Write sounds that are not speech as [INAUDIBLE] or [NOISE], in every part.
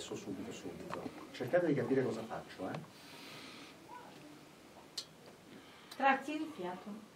adesso subito, subito. Cercate di capire cosa faccio, eh. Tratti il fiato.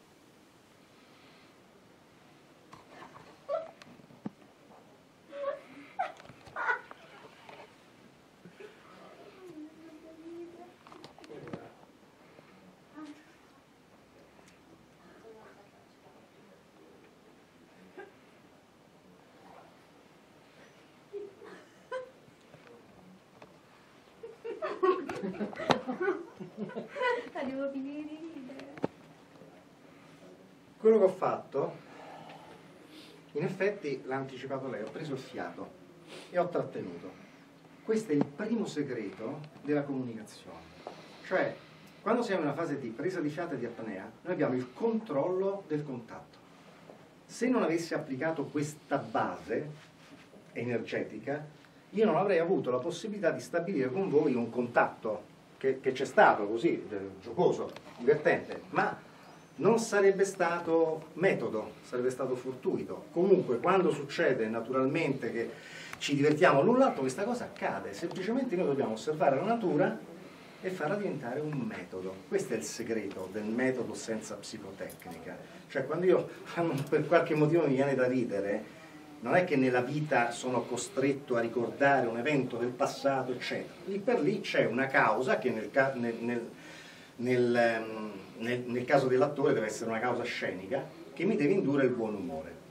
Quello che ho fatto, in effetti l'ha anticipato lei, ho preso il fiato e ho trattenuto. Questo è il primo segreto della comunicazione. Cioè, quando siamo in una fase di presa di fiato e di apnea, noi abbiamo il controllo del contatto. Se non avessi applicato questa base energetica, io non avrei avuto la possibilità di stabilire con voi un contatto che, che c'è stato così, eh, giocoso, divertente, ma non sarebbe stato metodo, sarebbe stato fortuito. Comunque quando succede naturalmente che ci divertiamo l'un l'altro, questa cosa accade, semplicemente noi dobbiamo osservare la natura e farla diventare un metodo. Questo è il segreto del metodo senza psicotecnica. Cioè quando io [LAUGHS] per qualche motivo mi viene da ridere, non è che nella vita sono costretto a ricordare un evento del passato, eccetera. Lì per lì c'è una causa che nel, nel, nel caso dell'attore deve essere una causa scenica che mi deve indurre il buon umore.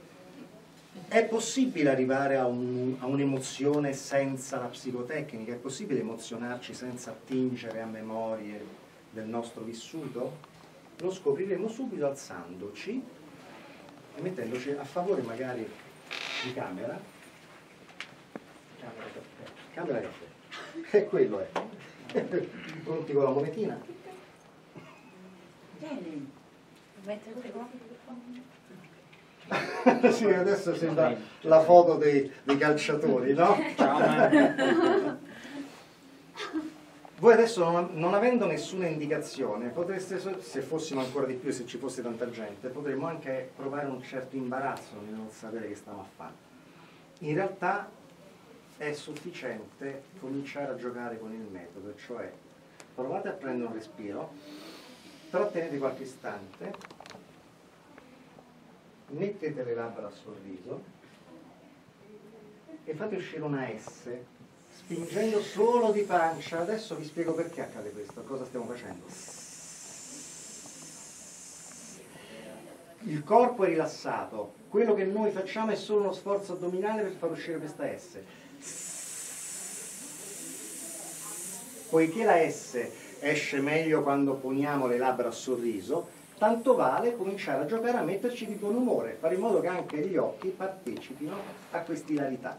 È possibile arrivare a, un, a un'emozione senza la psicotecnica? È possibile emozionarci senza attingere a memorie del nostro vissuto? Lo scopriremo subito alzandoci e mettendoci a favore magari di camera, camera caffè, camera caffè, [LAUGHS] e quello [LAUGHS] è. Pronti con la monetina? Qua. sì, adesso sembra la foto dei, dei calciatori, no? Ciao, Voi adesso non, non, avendo nessuna indicazione, potreste, se fossimo ancora di più, se ci fosse tanta gente, potremmo anche provare un certo imbarazzo nel non sapere che stiamo a fare. In realtà è sufficiente cominciare a giocare con il metodo, cioè provate a prendere un respiro, trattenete qualche istante, mettete le labbra a sorriso e fate uscire una S spingendo solo di pancia. Adesso vi spiego perché accade questo, cosa stiamo facendo. Il corpo è rilassato, quello che noi facciamo è solo uno sforzo addominale per far uscire questa S. Poiché la S esce meglio quando poniamo le labbra a sorriso, tanto vale cominciare a giocare a metterci di buon umore, fare in modo che anche gli occhi partecipino a quest'ilarità.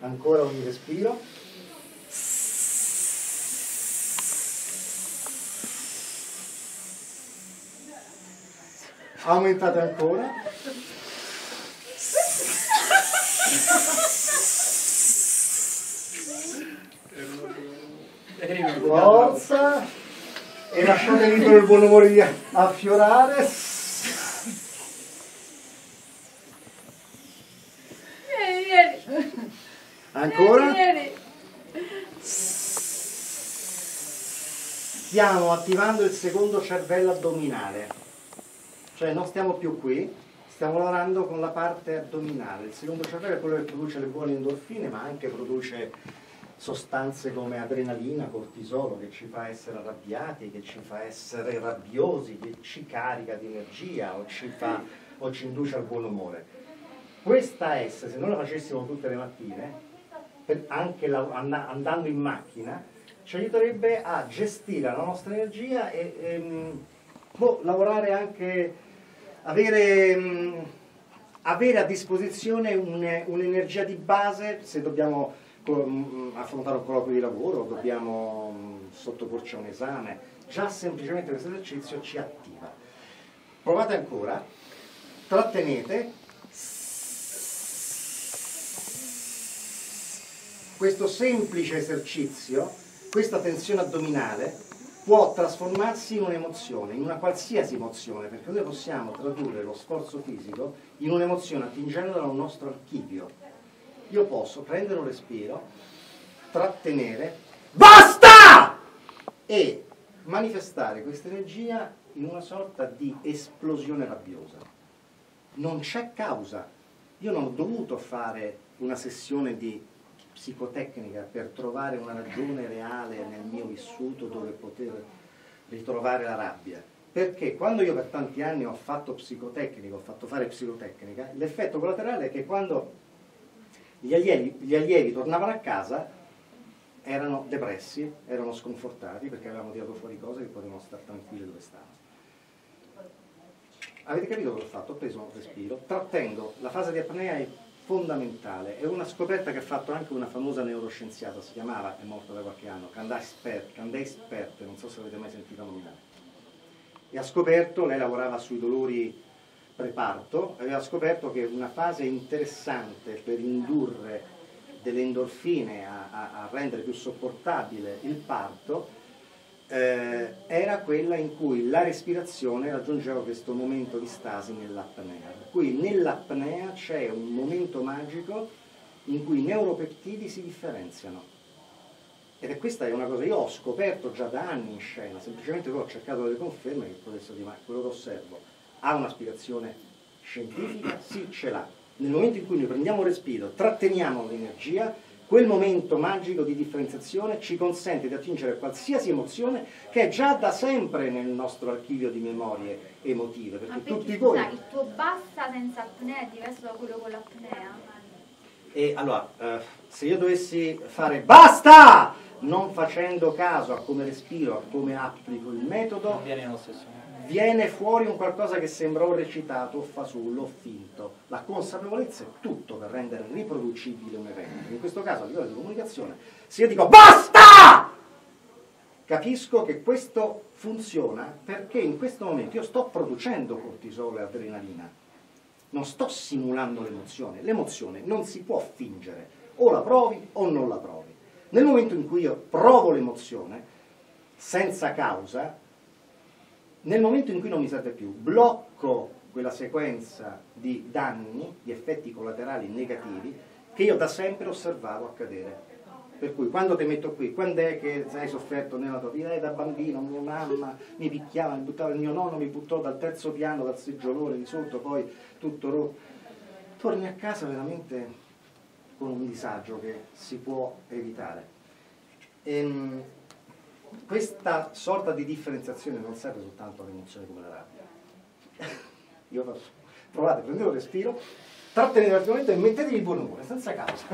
Ancora un respiro. Aumentate ancora. Forza. E lasciate libero il buon umore di affiorare. Ancora? Stiamo attivando il secondo cervello addominale, cioè non stiamo più qui, stiamo lavorando con la parte addominale. Il secondo cervello è quello che produce le buone endorfine, ma anche produce sostanze come adrenalina, cortisolo, che ci fa essere arrabbiati, che ci fa essere rabbiosi, che ci carica di energia o ci, fa, o ci induce al buon umore. Questa S, se noi la facessimo tutte le mattine, anche la, andando in macchina, ci aiuterebbe a gestire la nostra energia e ehm, boh, lavorare anche, avere, mh, avere, a disposizione un'energia di base se dobbiamo affrontare un colloquio di lavoro, dobbiamo mh, sottoporci a un esame, già semplicemente questo esercizio ci attiva. Provate ancora, trattenete questo semplice esercizio, questa tensione addominale, può trasformarsi in un'emozione, in una qualsiasi emozione, perché noi possiamo tradurre lo sforzo fisico in un'emozione attingendola un nostro archivio. Io posso prendere un respiro, trattenere, BASTA! E manifestare questa energia in una sorta di esplosione rabbiosa. Non c'è causa. Io non ho dovuto fare una sessione di psicotecnica per trovare una ragione reale nel mio vissuto dove poter ritrovare la rabbia. Perché quando io per tanti anni ho fatto psicotecnica, ho fatto fare psicotecnica, l'effetto collaterale è che quando gli allievi, gli allievi tornavano a casa erano depressi, erano sconfortati perché avevamo tirato fuori cose che potevano stare tranquilli dove stavano. Avete capito cosa ho fatto? Ho preso un respiro, trattengo, la fase di apnea è fondamentale, è una scoperta che ha fatto anche una famosa neuroscienziata, si chiamava, è morta da qualche anno, Candace Perte, non so se avete mai sentito nominare. E ha scoperto, lei lavorava sui dolori preparto, aveva scoperto che una fase interessante per indurre delle endorfine a, a, a rendere più sopportabile il parto eh, era quella in cui la respirazione raggiungeva questo momento di stasi nell'apnea. Per cui nell'apnea c'è un momento magico in cui i neuropeptidi si differenziano. Ed è questa è una cosa che io ho scoperto già da anni in scena, semplicemente ho cercato delle conferme che potessero dire, ma quello che osservo ha una spiegazione scientifica? Sì, ce l'ha. Nel momento in cui noi prendiamo respiro, tratteniamo l'energia, quel momento magico di differenziazione ci consente di attingere qualsiasi emozione che è già da sempre nel nostro archivio di memorie emotive. Perché, Ma perché tutti scusa, voi. il tuo basta senza apnea è diverso da quello con l'apnea? E allora, eh, se io dovessi fare basta, non facendo caso a come respiro, a come applico il metodo, Non viene lo stesso. Viene fuori un qualcosa che sembra o recitato, o fasullo, o finto. La consapevolezza è tutto per rendere riproducibile un evento. In questo caso, a livello di comunicazione, se io dico basta, capisco che questo funziona perché in questo momento io sto producendo cortisolo e adrenalina. Non sto simulando l'emozione. L'emozione non si può fingere. O la provi o non la provi. Nel momento in cui io provo l'emozione, senza causa, nel momento in cui non mi serve più, blocco quella sequenza di danni, di effetti collaterali negativi che io da sempre osservavo accadere. Per cui quando ti metto qui, quando è che hai sofferto nella tua vita? Eh, da bambino, mia mamma mi picchiava, mi buttava, mio nonno mi buttò dal terzo piano, dal seggiolone di sotto, poi tutto rotto. Torni a casa veramente con un disagio che si può evitare. Ehm, questa sorta di differenziazione non serve soltanto alle emozioni come la rabbia. [LAUGHS] Io faccio, provate, prendete un respiro, trattenete l'atteggiamento e mettetevi buon umore, senza causa.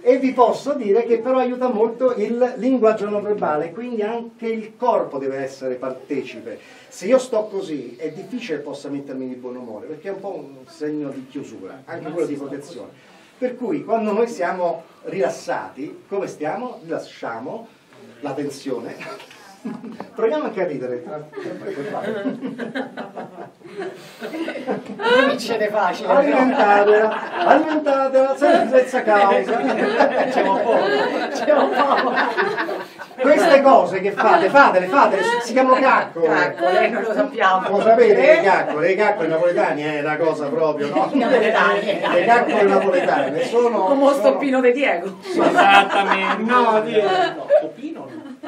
e vi posso dire che però aiuta molto il linguaggio non verbale, quindi anche il corpo deve essere partecipe. Se io sto così è difficile che possa mettermi di buon umore, perché è un po' un segno di chiusura, anche quello di protezione. Per cui quando noi siamo rilassati, come stiamo? Rilasciamo la tensione. Proviamo anche a ridere. Vincete facile. Alimentatela, alimentatela senza, causa. Facciamo poco. Facciamo poco. Queste cose che fate, fatele, fatele, si- chiamano caccole. Caccole, non lo sappiamo. Lo sapete le caccole? Le caccole napoletani è una cosa proprio, no? [LAUGHS] Napoletani. Le caccole napoletane sono... Come lo sono- stoppino di Diego. Esattamente. No, Topino no.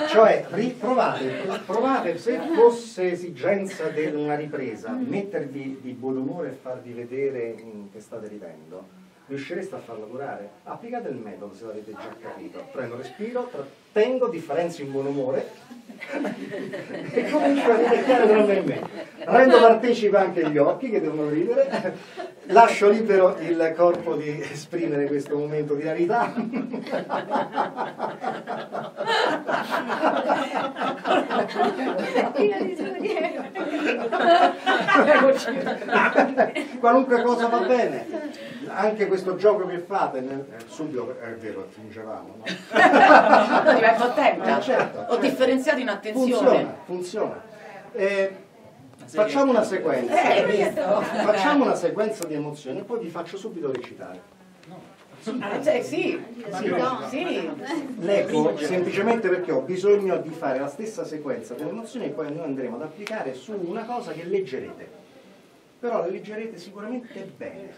Cioè, riprovate, provate se fosse esigenza di una ripresa, mettervi di buon umore e farvi vedere che state ridendo, riuscireste a far lavorare? Applicate il metodo se l'avete già capito. Prendo respiro, trattengo, differenzio in buon umore [LAUGHS] e comincio a rivecchiare tranne me. Rendo partecipe anche gli occhi che devono ridere, lascio libero il corpo di esprimere questo momento di rarità. Di. Qualunque cosa va bene, anche questo gioco che fate, nel- eh, subito è vero, fingevamo, no? [LAUGHS] Divento attenta. Eh, certo, Ho certo. differenziato in attenzione. Funziona, funziona. Eh, facciamo una sequenza. Eh? Facciamo una sequenza di emozioni e poi vi faccio subito recitare. Ah, cioè, sì, No. sì. Leggo semplicemente perché ho bisogno di fare la stessa sequenza delle emozioni e poi noi andremo ad applicare su una cosa che leggerete. Però la leggerete sicuramente bene.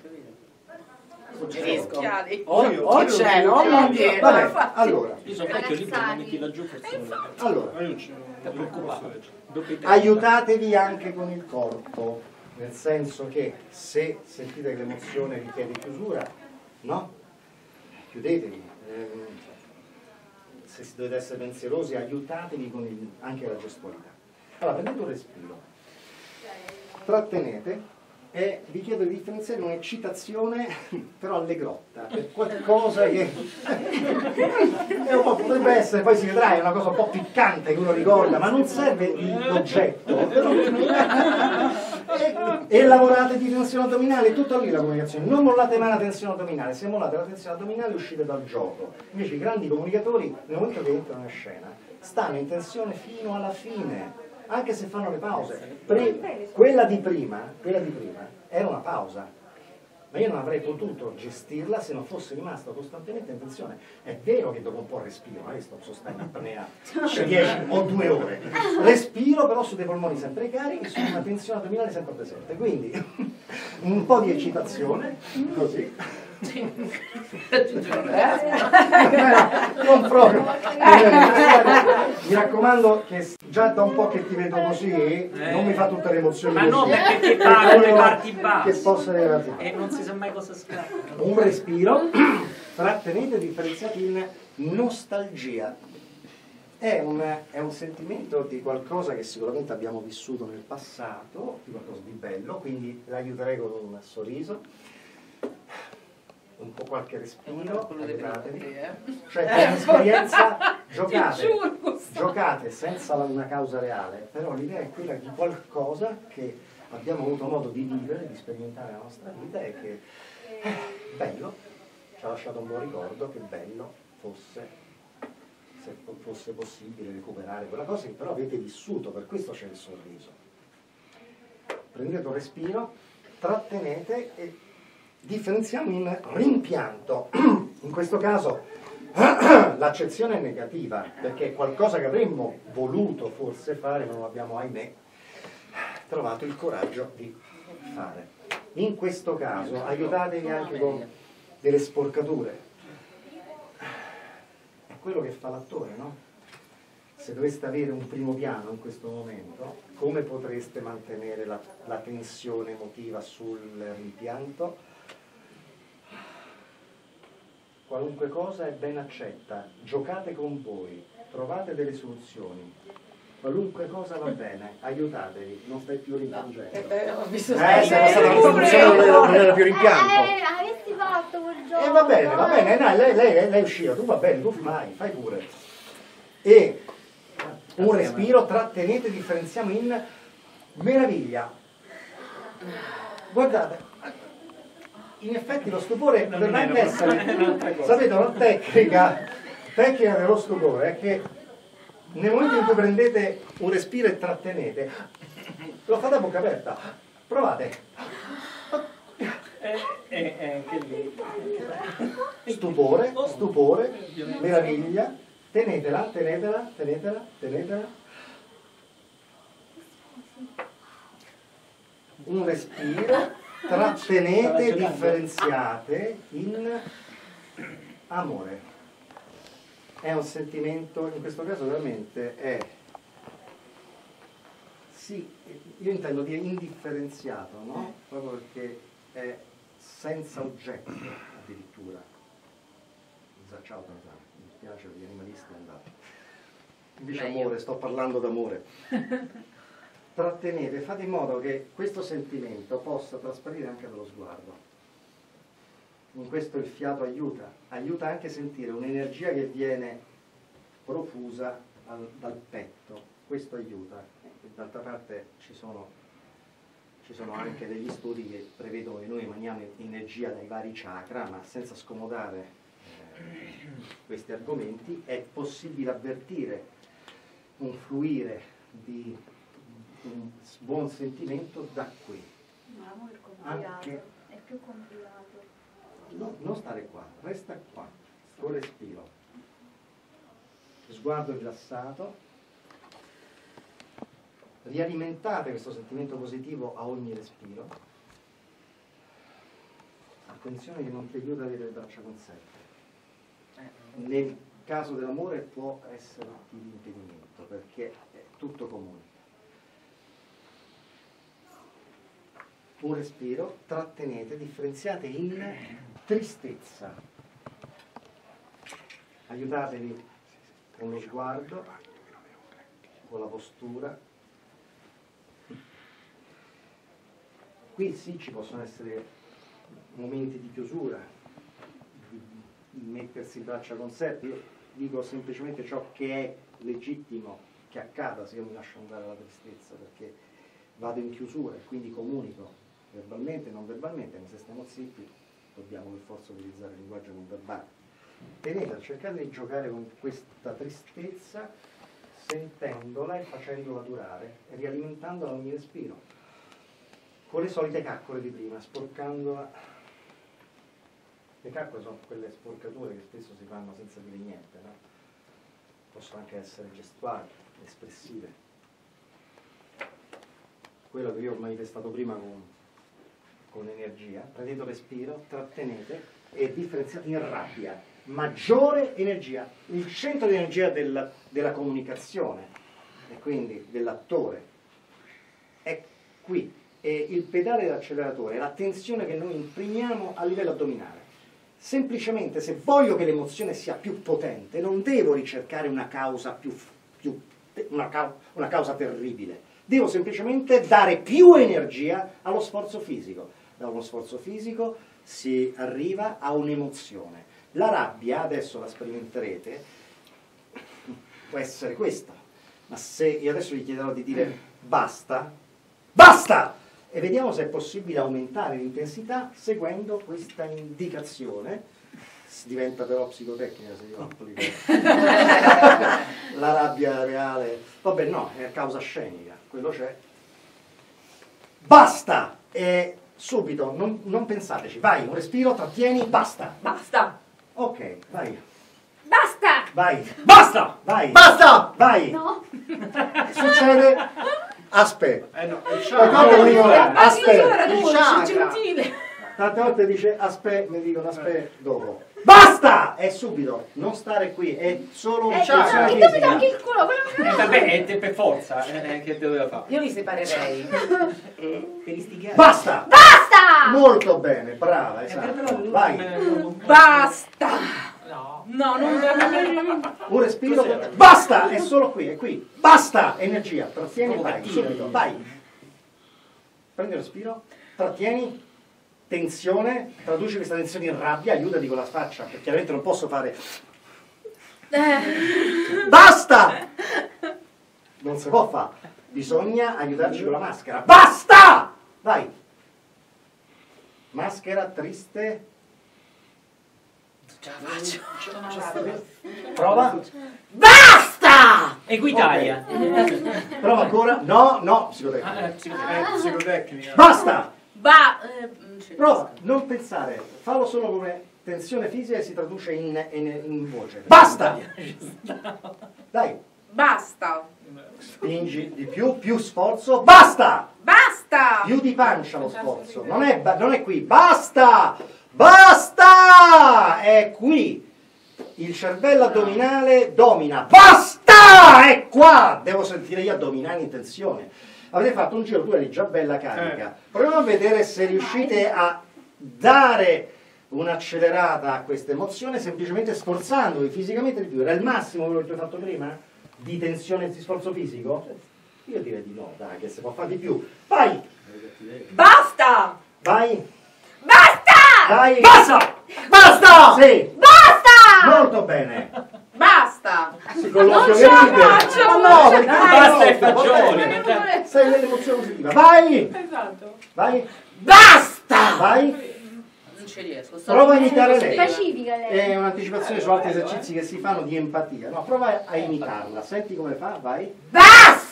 Suggerisco. Occhiali. Cielo, oh mio Dio. Vabbè, allora, Io sono vecchio libro, lo metti laggiù forse non la allora, aiutatevi anche con il corpo, nel senso che se sentite che l'emozione richiede chiusura, no? Chiudetevi. Ehm, Se dovete essere pensierosi, aiutatevi con il- anche la gestualità. Allora, prendete un respiro, trattenete e vi chiedo di differenziare un'eccitazione [LAUGHS] però allegrotta, qualcosa che [LAUGHS] potrebbe essere, poi si vedrà, è una cosa un po' piccante che uno ricorda, ma non serve di oggetto. però- [LAUGHS] e, e lavorate di tensione addominale, tutto lì la comunicazione. Non mollate mai la tensione addominale, se mollate la tensione addominale uscite dal gioco. Invece i grandi comunicatori, nel momento che entrano in scena, stanno in tensione fino alla fine, anche se fanno le pause. Pre- quella di prima, quella di prima era una pausa. Ma io non avrei potuto gestirla se non fosse rimasto costantemente in tensione. È vero che dopo un po' respiro, ma io sto sostenendo apnea 10 [LAUGHS] o due ore. Respiro però su dei polmoni sempre carichi, su una tensione addominale sempre presente. Quindi [LAUGHS] un po' di eccitazione, così. Non proprio. Mi raccomando che già da un po' che ti vedo così, non mi fa tutte le emozioni Ma no, perché ti parlo le parti Che basse. possa avere ragione E non si sa mai cosa scappa. un respiro, [CLEARS THROAT] trattenete differenziati in nostalgia. È un, è un sentimento di qualcosa che sicuramente abbiamo vissuto nel passato, di qualcosa di bello, quindi l'aiuterei con un sorriso, un po' qualche respiro, aiutatevi. Cioè è un'esperienza, [LAUGHS] giocate, giocate senza la- una causa reale, però l'idea è quella di qualcosa che abbiamo avuto modo di vivere, di sperimentare nella nostra vita e che eh, bello, ci ha lasciato un buon ricordo, che bello fosse se fosse possibile recuperare quella cosa che però avete vissuto, per questo c'è il sorriso. Prendete un respiro, trattenete e differenziamo in rimpianto. [CLEARS THROAT] In questo caso [CLEARS THROAT] l'accezione è negativa, perché è qualcosa che avremmo voluto forse fare, ma non abbiamo, ahimè, trovato il coraggio di fare. In questo caso aiutatevi anche con delle sporcature. È quello che fa l'attore, no? Se doveste avere un primo piano in questo momento, come potreste mantenere la, la tensione emotiva sul rimpianto? Qualunque cosa è ben accetta, giocate con voi, trovate delle soluzioni. Qualunque cosa va bene, aiutatevi, non stai più rimpiangendo. Eh, beh, ho visto Eh, Io soluzione non era, più rimpianto. Eh, avessi fatto quel gioco. E va bene, va bene, dai, lei, lei, lei è uscita, tu va bene, tu fai, fai pure. E un respiro, trattenete, differenziamo in meraviglia. Guardate, in effetti lo stupore Non anche una- essere, [LAUGHS] sapete, una tecnica, tecnica dello stupore è che nel momento in cui prendete un respiro e trattenete, lo fate a bocca aperta, provate. Eh, eh, eh, anche lì. stupore, stupore, meraviglia, tenetela, tenetela, tenetela, tenetela. Un respiro, trattenete, differenziate in amore. È un sentimento, in questo caso veramente è, sì, io intendo dire indifferenziato, no? Proprio perché è senza oggetto addirittura. Ciao Tanzania, mi spiace gli animalisti è andato. Invece amore, sto parlando d'amore. [LAUGHS] Trattenete, fate in modo che questo sentimento possa trasparire anche dallo sguardo. In questo il fiato aiuta, aiuta anche a sentire un'energia che viene profusa al- dal petto, questo aiuta. D'altra parte ci sono, ci sono anche degli studi che prevedono che noi emaniamo energia dai vari chakra, ma senza scomodare eh, questi argomenti è possibile avvertire un fluire di un buon sentimento da qui. È complicato. Anche- È più complicato. no, non stare qua, resta qua, col respiro. Sguardo rilassato. Rialimentate questo sentimento positivo a ogni respiro. Attenzione che non ti aiuta a avere le braccia conserte. Nel caso dell'amore può esserti l'impedimento perché è tutto comune. Un respiro, trattenete, differenziate in tristezza. Aiutatevi con lo sguardo, con la postura. Qui sì ci possono essere momenti di chiusura, di, mettersi braccia conserte. Io dico semplicemente ciò che è legittimo che accada se io mi lascio andare alla tristezza, perché vado in chiusura e quindi comunico verbalmente e non verbalmente, ma se stiamo zitti dobbiamo per forza utilizzare il linguaggio non verbale. Tenete, cercate di giocare con questa tristezza sentendola e facendola durare, e rialimentandola ogni respiro, con le solite caccole di prima, sporcandola. Le caccole sono quelle sporcature che spesso si fanno senza dire niente, no? possono anche essere gestuali, espressive. Quello che io ho manifestato prima con, con energia, prendete un respiro, trattenete e differenziate in rabbia, maggiore energia, il centro di energia del- della comunicazione e quindi dell'attore è qui e il pedale dell'acceleratore è la tensione che noi imprimiamo a livello addominale. Semplicemente se voglio che l'emozione sia più potente, non devo ricercare una causa più, più una, una causa terribile. Devo semplicemente dare più energia allo sforzo fisico. Da uno sforzo fisico si arriva a un'emozione. La rabbia, adesso la sperimenterete, può essere questa. Ma se io adesso vi chiederò di dire basta, basta! E vediamo se è possibile aumentare l'intensità seguendo questa indicazione. Diventa però psicotecnica se io applico la rabbia reale. Vabbè, no, è a causa scenica, quello c'è. Basta! E subito, non, non pensateci, vai, un respiro, trattieni, basta. Basta! Ok, vai, Basta! vai, Basta! vai. Basta! Vai! No? [LAUGHS] Succede? Aspetta. Eh no, il chakra. mi dicono Ma aspetta. il chakra. Tante volte dice aspetta, mi dicono aspetta dopo. Basta! È subito, non stare qui, è solo un Eh, tensione no, che mi fisica. tocchi il culo, quello Eh, vabbè, è te per forza, eh, che doveva fare? Io li separerei. Per istigare. Basta! Basta! Molto bene, brava, Eh, esatto. Vai, eh, Basta! No. No, non... un respiro. Basta! È solo qui, è qui. Basta! Energia, trattieni, vai, subito, vai. Prendi un respiro, trattieni, tensione, traduci questa tensione in rabbia, aiutati con la faccia, perché chiaramente non posso fare Eh, Basta! Non si può fare. Bisogna aiutarci con la maschera. Basta! Vai. Maschera triste. Ce la faccio. Prova. Basta! Equitalia. Prova ancora. No, no, Ah, psicotecnica. eh, psicotecnica. Basta! Ba... eh. Prova. Non pensare. Fallo solo come tensione fisica e si traduce in, in- in voce. Basta! [LAUGHS] Dai. Basta! Spingi di più, più sforzo. Basta! Basta! più di pancia lo sforzo, non è, non è qui, basta! Basta! È qui. Il cervello addominale domina. Basta! È qua! Devo sentire gli addominali in tensione. Avete fatto un giro, tu eri già bella carica. Proviamo a vedere se riuscite a dare un'accelerata a questa emozione semplicemente sforzandovi fisicamente di più. Era il massimo quello che tu hai fatto prima? Di tensione e di sforzo fisico? Io direi di no, dai, che si può fare di più. Vai! Basta! Vai! Basta! Dai! Basta! Basta! Sì! Basta! Molto bene! Basta! Sì, con Non ce la faccio! Ma no, perché Basta e fagioli. bene. Sei nell'emozione positiva. Vai! Esatto. Vai! Basta! Vai! Non ci riesco. sto Prova a imitare lei. Pacifica lei. È un'anticipazione su altri esercizi che si fanno di empatia. No, prova a imitarla. Senti come fa, vai. Basta!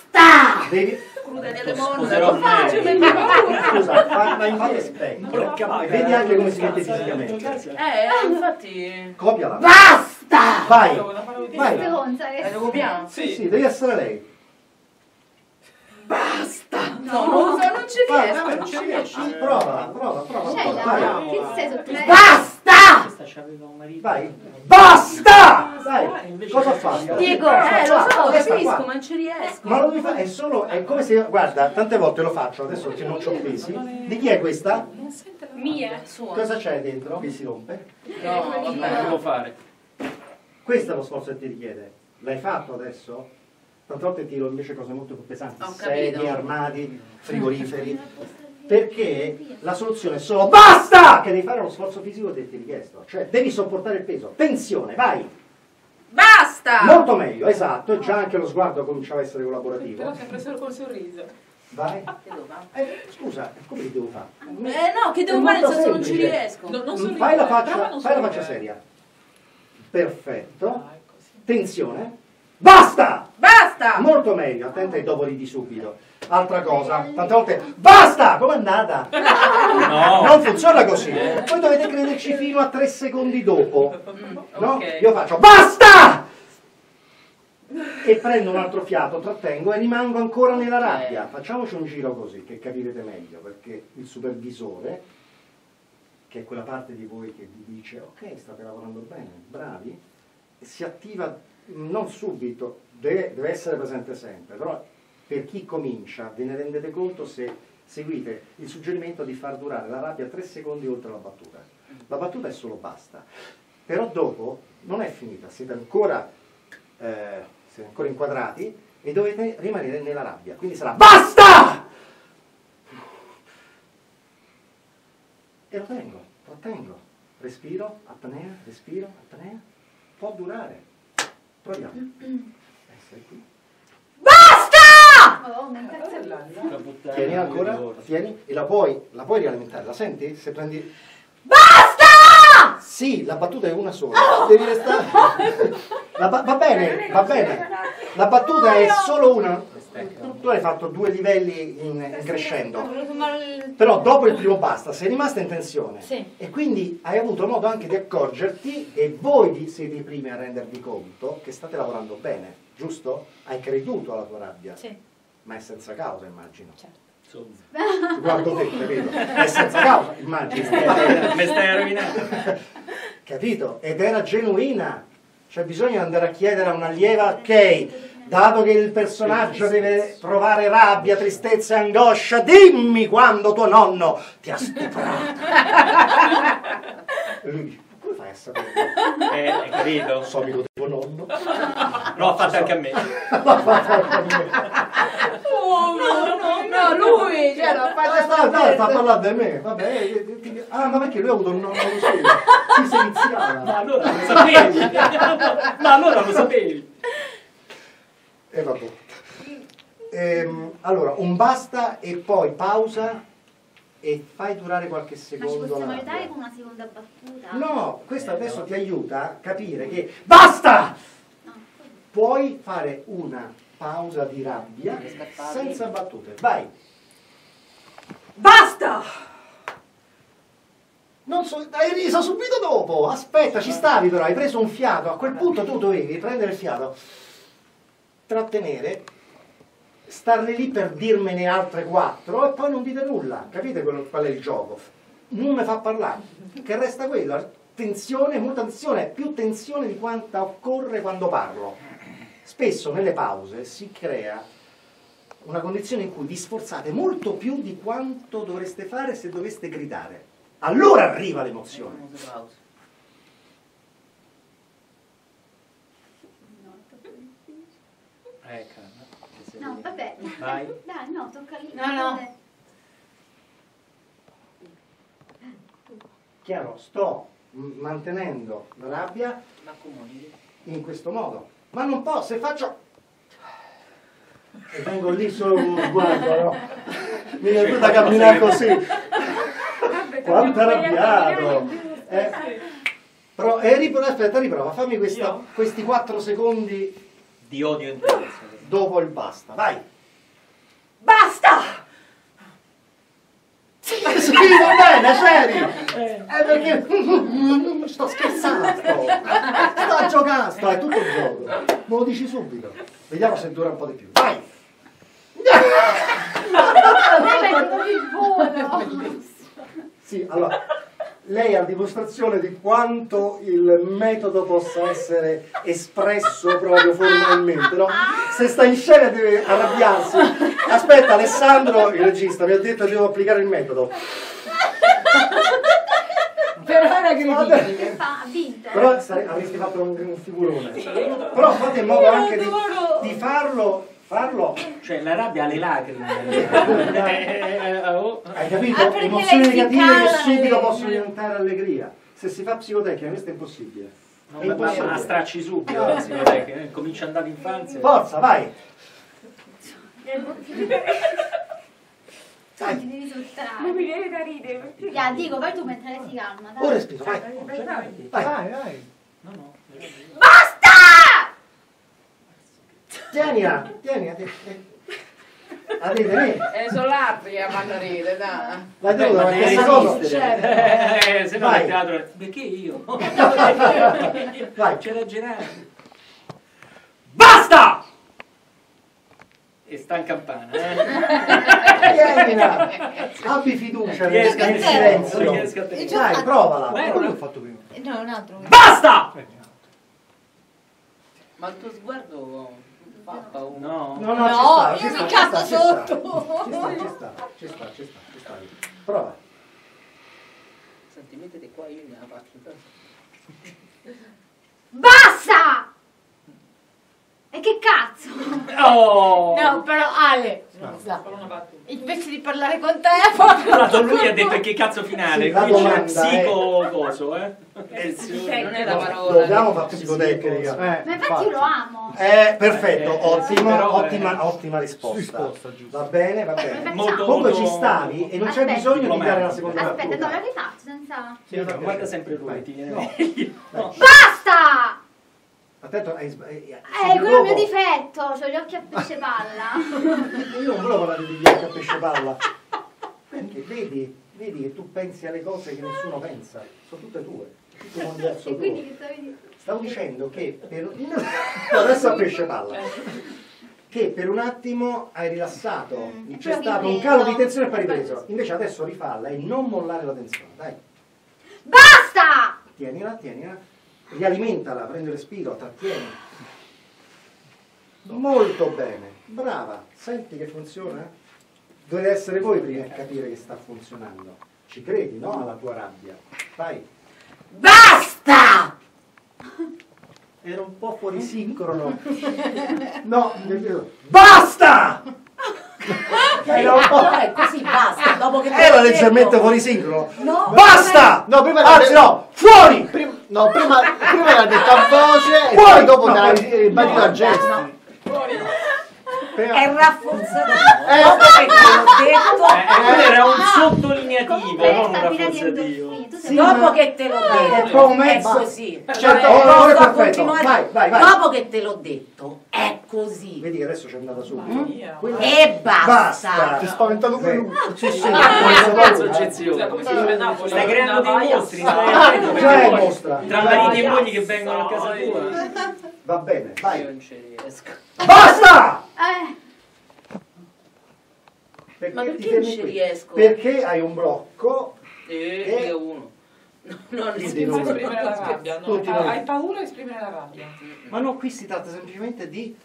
Devi... Delle Sposerò monte. me. Faccio, mi. Scusa, scusa, fa, ma fate specchio. Vedi anche come si mette fisicamente. Eh, infatti. Copiala. Basta! Vai, vai. Eh? Sì, sì, devi essere lei. Basta! No, non, non ci riesco, non ci vai, riesco. Prova, prova, prova. Vai, che sei sotto lei? Basta! Vai. Basta! Dai, cosa fa? Diego, Eh, lo so, capisco, ma non ci riesco. Ma lo devi fare, è solo, è come se, guarda, tante volte lo faccio, adesso che non c'ho pesi. Di chi è questa? Mia. Sua. Cosa c'è dentro che si rompe? No, Non vabbè. devo fare. Questo è lo sforzo che ti richiede. L'hai fatto adesso? Tante volte tiro invece cose molto più pesanti, Ho sedie, armadi, frigoriferi. Perché la soluzione è solo basta! Che devi fare lo sforzo fisico che ti è richiesto. Cioè, devi sopportare il peso. Tensione, vai! Basta! Molto meglio, esatto. E già anche lo sguardo cominciava a essere Però collaborativo. sempre solo col sorriso. Vai. Che devo fare? Eh, scusa, come che devo fare? Eh no, che devo È fare senso non ci riesco. No, non Mm, sorridere. Fai la faccia, non fai la faccia seria. Perfetto. Ah, ecco. Tensione. Basta! Basta! Molto meglio, attenta ai dopoli di subito. Altra cosa, tante volte basta! Com'è andata? No. Non funziona così. Poi dovete crederci fino a tre secondi dopo. No? ok. Io faccio basta! E prendo un altro fiato, trattengo e rimango ancora nella rabbia. Facciamoci un giro così che capirete meglio, perché il supervisore, che è quella parte di voi che vi dice ok, state lavorando bene, bravi, si attiva non subito, deve, deve essere presente sempre, però per chi comincia ve ne rendete conto se seguite il suggerimento di far durare la rabbia tre secondi oltre la battuta. La battuta è solo basta, però dopo non è finita, siete ancora, eh, siete ancora inquadrati e dovete rimanere nella rabbia, quindi sarà BASTA! E lo tengo, lo tengo, respiro, apnea, respiro, apnea, può durare, proviamo. Essere qui. Oh, Tieni ancora, tieni e la puoi, la puoi rialimentare, la senti? Se prendi... Basta! Sì, la battuta è una sola, devi restare... La ba- va bene, va bene. La battuta è solo una. Tu, tu hai fatto due livelli in, in crescendo. Però dopo il primo basta, sei rimasta in tensione. Sì. E quindi hai avuto modo anche di accorgerti e voi siete i primi a rendervi conto che state lavorando bene, giusto? Hai creduto alla tua rabbia. Sì. Ma è senza causa, immagino. Insomma. Guardo te, capito? È senza [LAUGHS] causa, immagino. Mi stai rovinando. [LAUGHS] Capito? Ed era genuina. Cioè bisogna andare a chiedere a un'allieva, ok, dato che il personaggio deve provare rabbia, tristezza e angoscia, dimmi quando tuo nonno ti ha stuprato. E [LAUGHS] lui dice, "Ma come fai a sapere? Eh, capito? So amico di tuo nonno. No, [LAUGHS] fatto anche a me. Oh, no, no, no, lui, cioè, l'ha sta, sta, sta parlando di me, vabbè. eh, ti- Ah, ma perché lui ha avuto un nonno così? Si Ma senziava. allora lo sapevi. Ma allora lo sapevi. [LAUGHS] E vabbè. Ehm, allora, un basta e poi pausa e fai durare qualche Ma ci secondo possiamo la aiutare con una seconda battuta? No, questo adesso ti aiuta a capire che basta! No. Puoi fare una pausa di rabbia senza battute. Vai! Basta! Non so, hai riso subito dopo. Aspetta, ci stavi però, hai preso un fiato. A quel punto tu dovevi prendere il fiato, trattenere, starne lì per dirmene altre quattro e poi non dite nulla. Capite quello- qual è il gioco? Non mi fa parlare. Che resta quello. Tensione, molta tensione, più tensione di quanta occorre quando parlo. Spesso nelle pause si crea una condizione in cui vi sforzate molto più di quanto dovreste fare se doveste gridare. Allora arriva l'emozione. Eh, calma. No. Vai. Dai, no, tocca lì. No, no. Chiaro, sto mantenendo la rabbia in questo modo. Ma non posso, se faccio... E vengo lì solo con uno sguardo, no? Mi viene da camminare così. Quanto arrabbiato! Eh, però, eh, ripro- aspetta, riprova, fammi questa- questi 4 secondi Di odio intenso. dopo il basta. Vai! Basta! va bene, seri! È perché [LAUGHS] sto scherzando, sto giocando, sto, è tutto un gioco. Me lo dici subito. Vediamo se dura un po' di più. Vai! [LAUGHS] [LAUGHS] Sì, allora, lei ha dimostrazione di quanto il metodo possa essere espresso proprio formalmente, no? Se sta in scena deve arrabbiarsi. Aspetta, Alessandro, il regista, mi ha detto che devo applicare il metodo. Però era Vabbè. credibile. Vinto. Però sare- avresti fatto un, un figurone. Però fate in modo anche di, di farlo, farlo, Cioè, la rabbia ha le lacrime. [LAUGHS] Eh, eh, oh. hai capito? Ah, Emozioni negative che subito possono diventare allegria. Se si fa psicotecnica questo è impossibile. No, È ma- ma impossibile. la stracci subito, la psicoteca, eh, comincia ad andare all'infanzia. Forza, vai! Tu ti devi soltare. Non mi viene da ridere. Ya, dico, vai tu mentre lei si calma. dai. Ora respiro, vai! Vai, vai. Vai, vai! No, no. Basta! Tienila, tienila, tienila. La ride lì, Eh, sono l'altri che fanno ridere, dai. la Beh, tenuta ma sta cosa. resistere. Eh, se no nel teatro... Perché io? [LAUGHS] Vai, C'era Gerardo. Basta! E sta in campana, eh. tienila! Abbi fiducia nel Riesca nel a silenzio. Dai, provala. Beh, non l'ho fatto prima? No, un altro. Basta! Ma il tuo sguardo fa paura. No. No, no, No, ci io sta, mi ci sta, cazzo ci sta, sotto. Ci sta, ci sta, ci sta, ci sta, ci sta. Prova. Senti, mettete qua, io gliela faccio. Basta! E che cazzo? Oh! No, però Ale, scusa, invece di parlare con te, [LAUGHS] Tra l'altro lui ha detto che cazzo finale, Sì, la qui c'è domanda psico coso, eh. Non è la parola. Dobbiamo fare psicotecnica. Ma infatti io lo amo. Eh, perfetto, Eh, ottima, però, eh, ottima, ottima risposta. risposta, giusto. Va bene, va bene. Facciamo. Molto, Comunque molto- ci stavi e non c'è bisogno di dare la seconda Aspetta, dove la rifaccio senza... Sì, bene. Guarda sempre lui, ti viene No. meglio. Dai. Basta! Attento, hai sb- eh, Eh, quello è il mio difetto, ho gli occhi a pesce palla. [LAUGHS] Io non volevo parlare di bianca a pesce palla. Perché vedi, vedi che tu pensi alle cose che nessuno pensa. Sono tutte tue. Tutto universo [LAUGHS] E quindi che stavi dicendo? Stavo dicendo che per... [LAUGHS] adesso a pesce palla. Che per un attimo hai rilassato, Mm, c'è stato un calo di tensione e poi ripreso. Invece adesso rifalla e non mollare la tensione. Dai, Basta! tienila, tienila, rialimentala, prendi respiro, trattieni. Molto bene, brava, senti che funziona? Dovete essere voi prima a capire che sta funzionando. Ci credi, no? Alla tua rabbia. Vai. Basta! Era un po' fuori sincrono. [LAUGHS] No, basta! Era un po'... Eh, così basta, dopo che Era leggermente detto. fuori sincrono. No, Basta! No, prima Anzi no, fuori! Prima, no, prima, prima l'ha detto a voce e poi dopo No, l'ha ribadito a gesti. È rafforzato. Eh, Dopo che te l'ho detto, Eh, quello era un sottolineativo, non un rafforzativo. Sì, dopo che te l'ho È detto, come- è così. Certo, Eh, ora- ora è posso perfetto. continuare? Vai, vai, vai. Dopo che te l'ho detto, è così. Vedi che adesso c'è andata subito. Quella- E basta. Basta. Ti spaventato pure lui. Sì, sì, Ah? Stai creando dei mostri, perché tra mariti e mogli che vengono a casa tua. [LAUGHS] Va bene, Io vai. non ci riesco. Basta! Eh, Perché Ma perché non ci qui? riesco? Perché hai un blocco E Eh. io uno. No, non Quindi non- esprimere la rabbia, no? Tutti. Hai paura di esprimere la rabbia. Ma no, qui si tratta semplicemente di.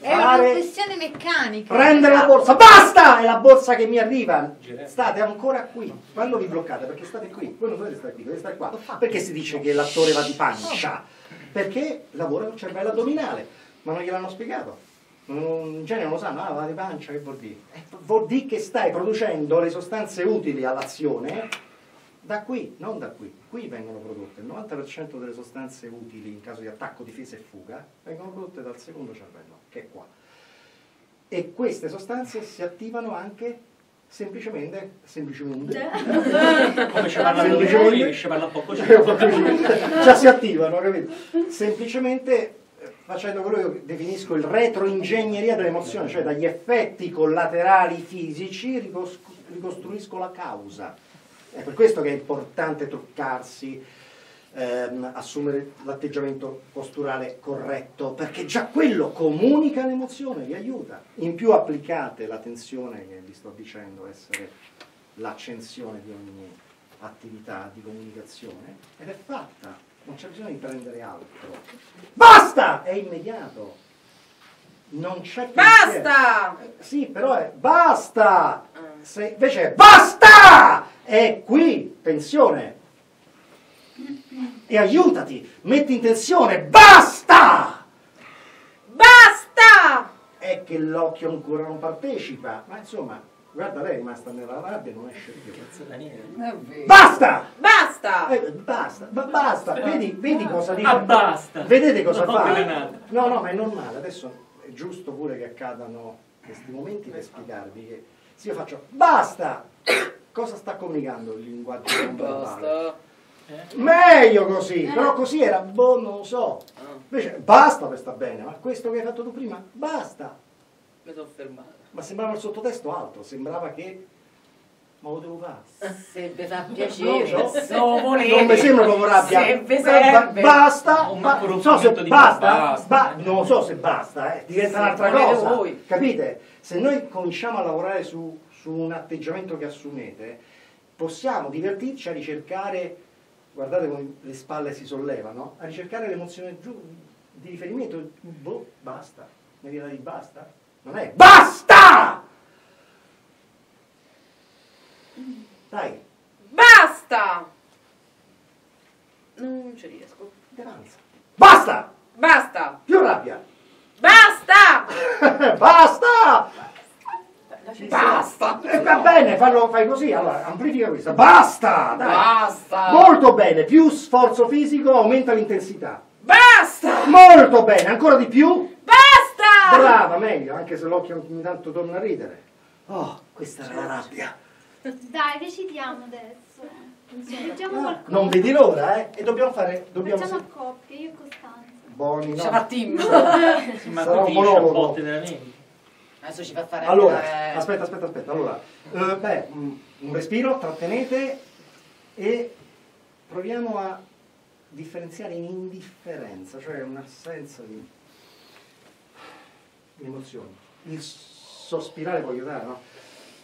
È una questione meccanica. prendere la borsa. Basta! È la borsa che mi arriva. State ancora qui. Quando vi bloccate? Perché state qui. Voi non dovete stare qui, dovete stare qua. Perché si dice che l'attore va di pancia? Perché lavora il cervello addominale. Ma non gliel'hanno spiegato. In genere lo sanno, ah, va di pancia, che vuol dire? Eh, vuol dire che stai producendo le sostanze utili all'azione da qui, non da qui. Qui vengono prodotte. Il 90% delle sostanze utili in caso di attacco, difesa e fuga vengono prodotte dal secondo cervello, che è qua. E queste sostanze si attivano anche semplicemente, semplicemente, [LAUGHS] Come ci parlano Semplicemente- noi, ci parla un po' così. già si attivano, capito? Semplicemente eh, facendo quello che io definisco il retroingegneria dell'emozione, cioè dagli effetti collaterali fisici ricos- ricostruisco la causa. È per questo che è importante truccarsi, ehm, assumere l'atteggiamento posturale corretto, perché già quello comunica l'emozione, vi aiuta. In più applicate la tensione che vi sto dicendo essere l'accensione di ogni attività di comunicazione ed è fatta, non c'è bisogno di prendere altro. Basta! È immediato. Non c'è. Basta! Eh, Sì, però è basta! Se invece è basta! È qui, tensione. E aiutati, metti in tensione, basta! Basta! È che l'occhio ancora non partecipa, ma insomma, guarda lei è rimasta nella rabbia e non esce più. Basta! Basta! Eh, basta, ma basta, vedi, vedi cosa dice? Ah, basta. Vedete cosa No, fa? No, no, ma è normale, adesso è giusto pure che accadano questi momenti per spiegarvi che se io faccio basta, cosa sta comunicando il linguaggio non verbale? Basta. Meglio così, però così era, boh, non lo so. Ah, Invece basta per sta bene, ma questo che hai fatto tu prima, basta. mi sono fermata. Ma sembrava il sottotesto altro, sembrava che... Ma lo devo fare. Se vi fa Non piacere, so. se lo volete. Non mi sembra proprio rabbia. Se vi serve. basta, macro non so se basta, basta. ba- non lo so se basta, eh, diventa un'altra cosa. voi. Capite? Se noi cominciamo a lavorare su, su un atteggiamento che assumete, possiamo divertirci a ricercare, guardate come le spalle si sollevano, a ricercare l'emozione giù, di riferimento. Boh, basta. Mi viene di basta? Non è BASTA! Dai, Basta! Non ci riesco. avanza. Basta! Basta! Più rabbia! Basta! [LAUGHS] Basta! Basta! Eh, va bene, fallo, fai così, allora amplifica questo. Basta! Dai. Basta! Molto bene, più sforzo fisico aumenta l'intensità. Basta! Molto bene, ancora di più. Basta! Brava, meglio, anche se l'occhio ogni tanto torna a ridere. Oh, questa era la rabbia. Dai, recitiamo adesso. Leggiamo qualcosa. Non vedi l'ora, eh? E dobbiamo fare... Dobbiamo Facciamo a coppie, io e Costanza. Buoni, no? Ci fa team. Sì, ma Sarà un monologo. Adesso ci fa fare Allora, eh, aspetta, aspetta, aspetta. Allora, eh, beh, mm, un respiro, trattenete e proviamo a differenziare in indifferenza, cioè un'assenza di, di emozioni. Il sospirare può aiutare, no?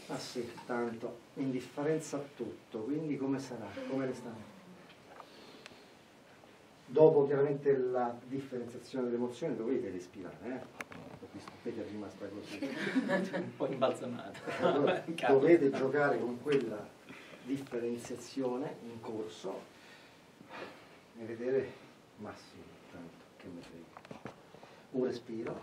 Ah sì, tanto, indifferenza a tutto, quindi come sarà? Come resterà? Dopo chiaramente la differenziazione delle emozioni dovete respirare, eh? Peter è rimasta così. [LAUGHS] Un po' imbalsamata. Allora, [LAUGHS] dovete giocare con quella differenziazione in corso e vedere massimo, tanto che mi frega. Un respiro,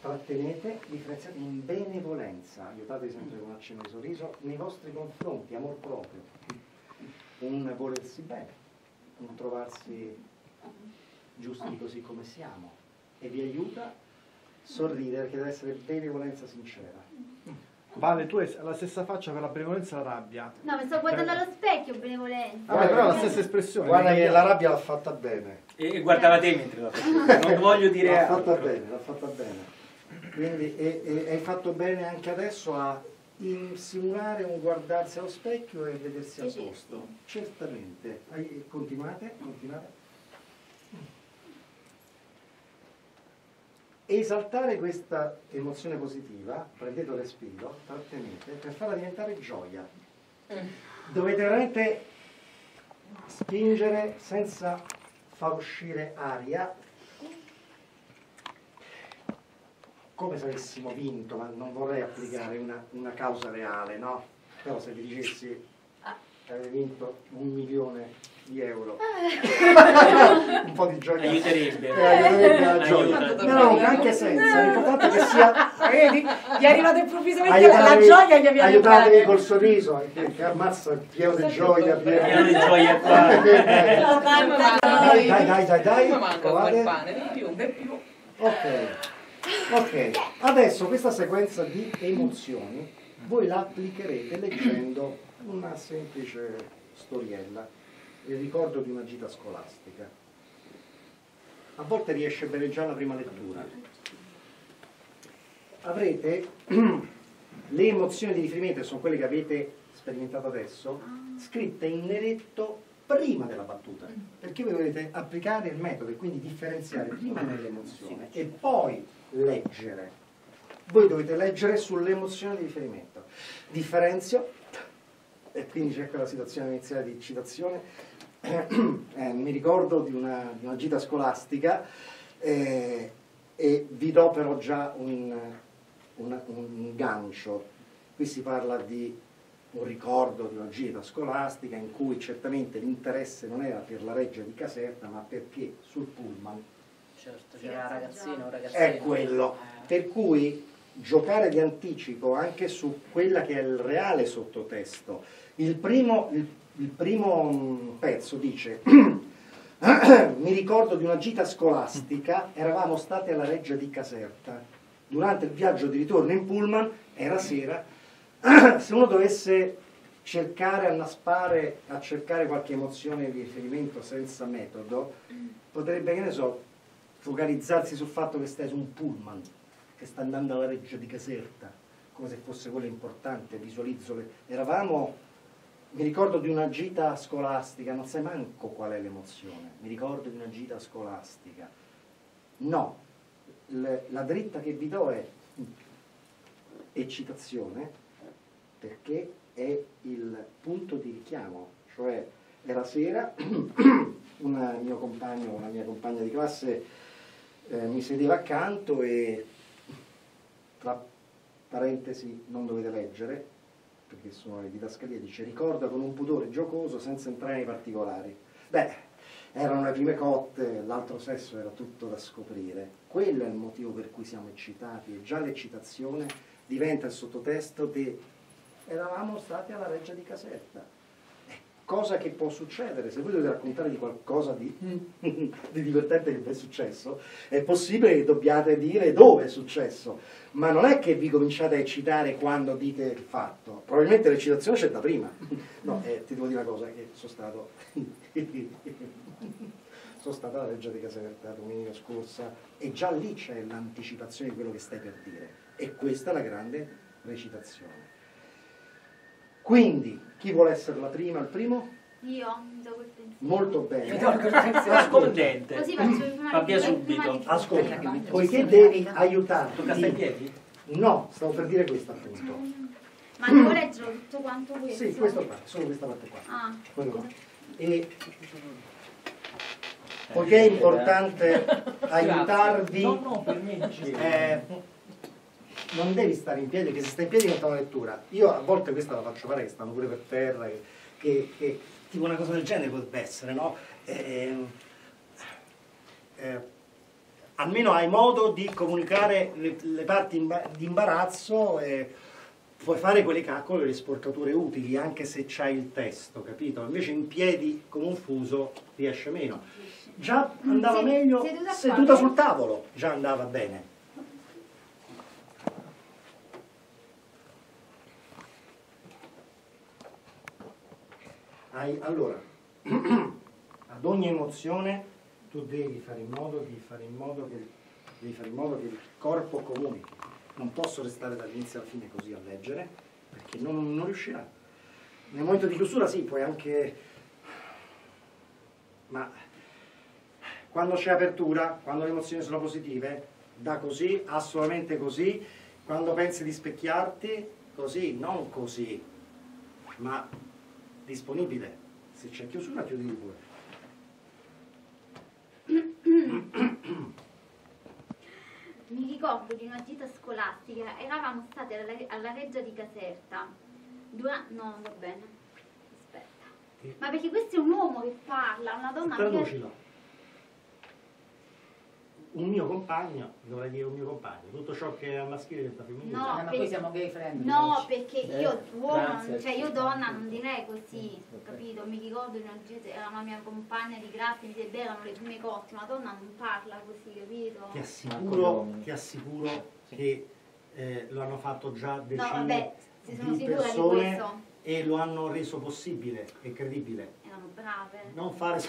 trattenete, differenziate in benevolenza, aiutate sempre con un accenno di sorriso nei vostri confronti, amor proprio, un volersi bene, un trovarsi giusti così come siamo e vi aiuta sorridere che deve essere benevolenza sincera. Vale, tu hai la stessa faccia per la benevolenza e la rabbia. No, mi sto guardando allo specchio, benevolenza. Vabbè, però è la stessa espressione. Guarda che la rabbia l'ha fatta bene. E e guardava te mentre lo facevi. Non voglio dire L'ha fatta altro. bene, l'ha fatta bene. Quindi e- e- hai fatto bene anche adesso a simulare un guardarsi allo specchio e vedersi a posto. Certamente. Continuate, continuate. Esaltare questa emozione positiva, prendete respiro, trattenete, per farla diventare gioia. Dovete veramente spingere senza far uscire aria come se avessimo vinto, ma non vorrei applicare una, una causa reale, no? Però se vi dicessi che avevi vinto un milione di euro, [LAUGHS] un po' di gioia. Aiuterebbe. Eh, aiuterebbe la gioia. Aiuta. No, anche senza, l'importante è che sia Vedi? Gli è arrivato improvvisamente la, la aiutatevi, gioia gli abbiamo aiutatevi col sorriso, eh, che, che ammazza pieno di gioia, Pieno di gioia qua. [LAUGHS] Dai, dai, dai, dai, dai, Mi manca quel pane, di più, di più. Ok, ok. Adesso questa sequenza di emozioni voi la applicherete leggendo una semplice storiella, il ricordo di una gita scolastica. a volte riesce bene già la prima lettura. Avrete [CLEARS THROAT] le emozioni di riferimento, che sono quelle che avete sperimentato adesso, scritte in neretto prima della battuta, perché voi dovete applicare il metodo e quindi differenziare prima nell'emozione e poi leggere. Voi dovete leggere sull'emozione di riferimento. Differenzio, e quindi c'è quella situazione iniziale di citazione, eh, mi ricordo di una, di una gita scolastica eh, e vi do però già un, un, un gancio. Qui si parla di un ricordo di una gita scolastica in cui certamente l'interesse non era per la reggia di Caserta, ma perché sul pullman Certo, c'era ragazzino, ragazzino. è quello. Per cui giocare di anticipo anche su quella che è il reale sottotesto. Il primo, il, il primo mm, pezzo dice [CLEARS THROAT] mi ricordo di una gita scolastica, eravamo stati alla reggia di Caserta. Durante il viaggio di ritorno in pullman, era sera, [CLEARS THROAT] se uno dovesse cercare, annaspare, a cercare qualche emozione di riferimento senza metodo, potrebbe, che ne so, focalizzarsi sul fatto che stai su un pullman, che sta andando alla reggia di Caserta, come se fosse quello importante, visualizzo le... Eravamo, mi ricordo di una gita scolastica, non sai manco qual è l'emozione, mi ricordo di una gita scolastica. No, le- la dritta che vi do è eccitazione, perché è il punto di richiamo, cioè era sera, [CLEARS THROAT] un mio compagno, una mia compagna di classe eh, mi sedeva accanto e tra parentesi non dovete leggere perché sono le didascalie dice ricorda con un pudore giocoso senza entrare nei particolari. Beh erano le prime cotte l'altro sesso era tutto da scoprire. Quello è il motivo per cui siamo eccitati e già l'eccitazione diventa il sottotesto di eravamo stati alla reggia di Caserta. Eh, cosa che può succedere. Se voi dovete raccontare di qualcosa di, [LAUGHS] di divertente che vi è successo è possibile che dobbiate dire dove è successo. Ma non è che vi cominciate a eccitare quando dite il fatto. Probabilmente l'eccitazione c'è da prima. No, eh, ti devo dire una cosa che sono stato [LAUGHS] sono stata alla Reggia di Caserta domenica scorsa e già lì c'è l'anticipazione di quello che stai per dire. E questa è la grande recitazione quindi chi vuole essere la prima il primo? Io mi do quel pensiero. molto bene. Ascoltente. Così faccio prima Abbia subito. ascolta poiché devi aiutarti stai in piedi? no, stavo per dire questo appunto Ma devo leggere tutto quanto questo? sì, questo qua, solo questa parte qua Ah, Quello qua. E poiché è importante aiutarvi, No, no, per me dicevo. eh, non devi stare in piedi, perché se stai in piedi diventa una lettura. Io a volte questa la faccio fare che stanno pure per terra, che, che- che tipo una cosa del genere potrebbe essere, no? Ehm, eh, almeno hai modo di comunicare le, le parti imba- di imbarazzo e puoi fare quelle calcoli, le sporcature utili, anche se c'hai il testo, capito? Invece in piedi come un fuso riesce meno. Già andava meglio seduta sul tavolo, già andava bene. Hai- allora, [CLEARS THROAT] ad ogni emozione tu devi fare in modo di fare in modo che, devi fare in modo che il corpo comunichi. Non posso restare dall'inizio alla fine così a leggere, perché non, non riuscirà. Nel momento di chiusura sì, puoi anche... Ma quando c'è apertura, quando le emozioni sono positive, da così, assolutamente così. Quando pensi di specchiarti, così, non così, ma disponibile. Se c'è chiusura, chiudi pure. mi ricordo di una gita scolastica, eravamo state alla, alla reggia di Caserta. Dura- no, va bene. Aspetta. Ma perché questo è un uomo che parla, una donna che... Un mio compagno, dovrei dire un mio compagno, tutto ciò che è al maschile diventa femminile. No, Eh, ma poi siamo gay friendly. No, perché Eh, io uomo, grazie. cioè io donna non direi così, Ok. capito? Mi ricordo di una gita, era una mia compagna di classe, mi erano le prime cotte, una donna non parla così, capito? Ti assicuro, ti assicuro che eh, lo hanno fatto già No, decine vabbè, si sono di sicura di persone questo. e lo hanno reso possibile e credibile. Erano brave. Non fare,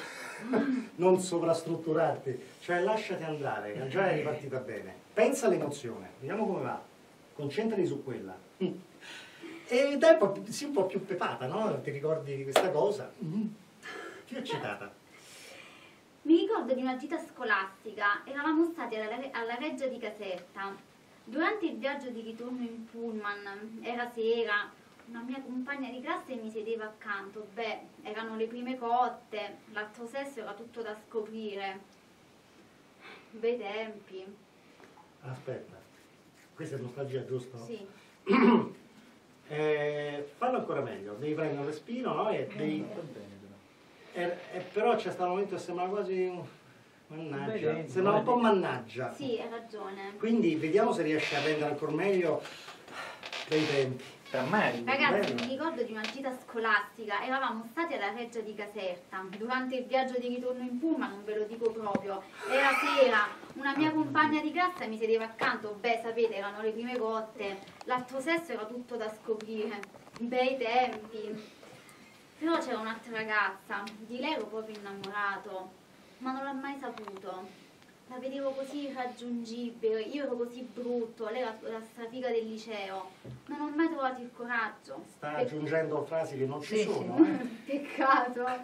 [LAUGHS] non sovrastrutturarti, cioè lasciati andare, che già eri partita bene. Pensa all'emozione, vediamo come va, concentrati su quella. E dai, un po' più- sii un po' più pepata, no? Ti ricordi di questa cosa? Più eccitata. Mi ricordo di una gita scolastica, eravamo stati alla, alla Reggia di Caserta. Durante il viaggio di ritorno in pullman, era sera, una mia compagna di classe mi sedeva accanto. Beh, erano le prime cotte, l'altro sesso era tutto da scoprire. Bei tempi, Aspetta, questa è nostalgia, giusto? sì. [CLEARS THROAT] Eh, fallo ancora meglio, devi prendere un respiro, no? E devi... eh, eh, però c'è stato un momento che sembra quasi. Mannaggia, Bene, sembra un po' mannaggia. Sì, hai ragione. Quindi vediamo se riesci a rendere ancora meglio dei tempi. Drammatico. Ragazzi, Bello. mi ricordo di una gita scolastica, eravamo stati alla Reggia di Caserta. Durante il viaggio di ritorno in Puma, non ve lo dico proprio, era sera, una mia compagna di classe mi sedeva accanto, beh sapete, erano le prime cotte, l'altro sesso era tutto da scoprire, bei tempi. Però c'era un'altra ragazza, di lei ero proprio innamorato, ma non l'ho mai saputo. La vedevo così irraggiungibile, io ero così brutto, lei era la strafiga del liceo. Non ho mai trovato il coraggio. Sta Pe- aggiungendo frasi che non ci Sì, sono. sì. eh. [LAUGHS] Peccato. Ah,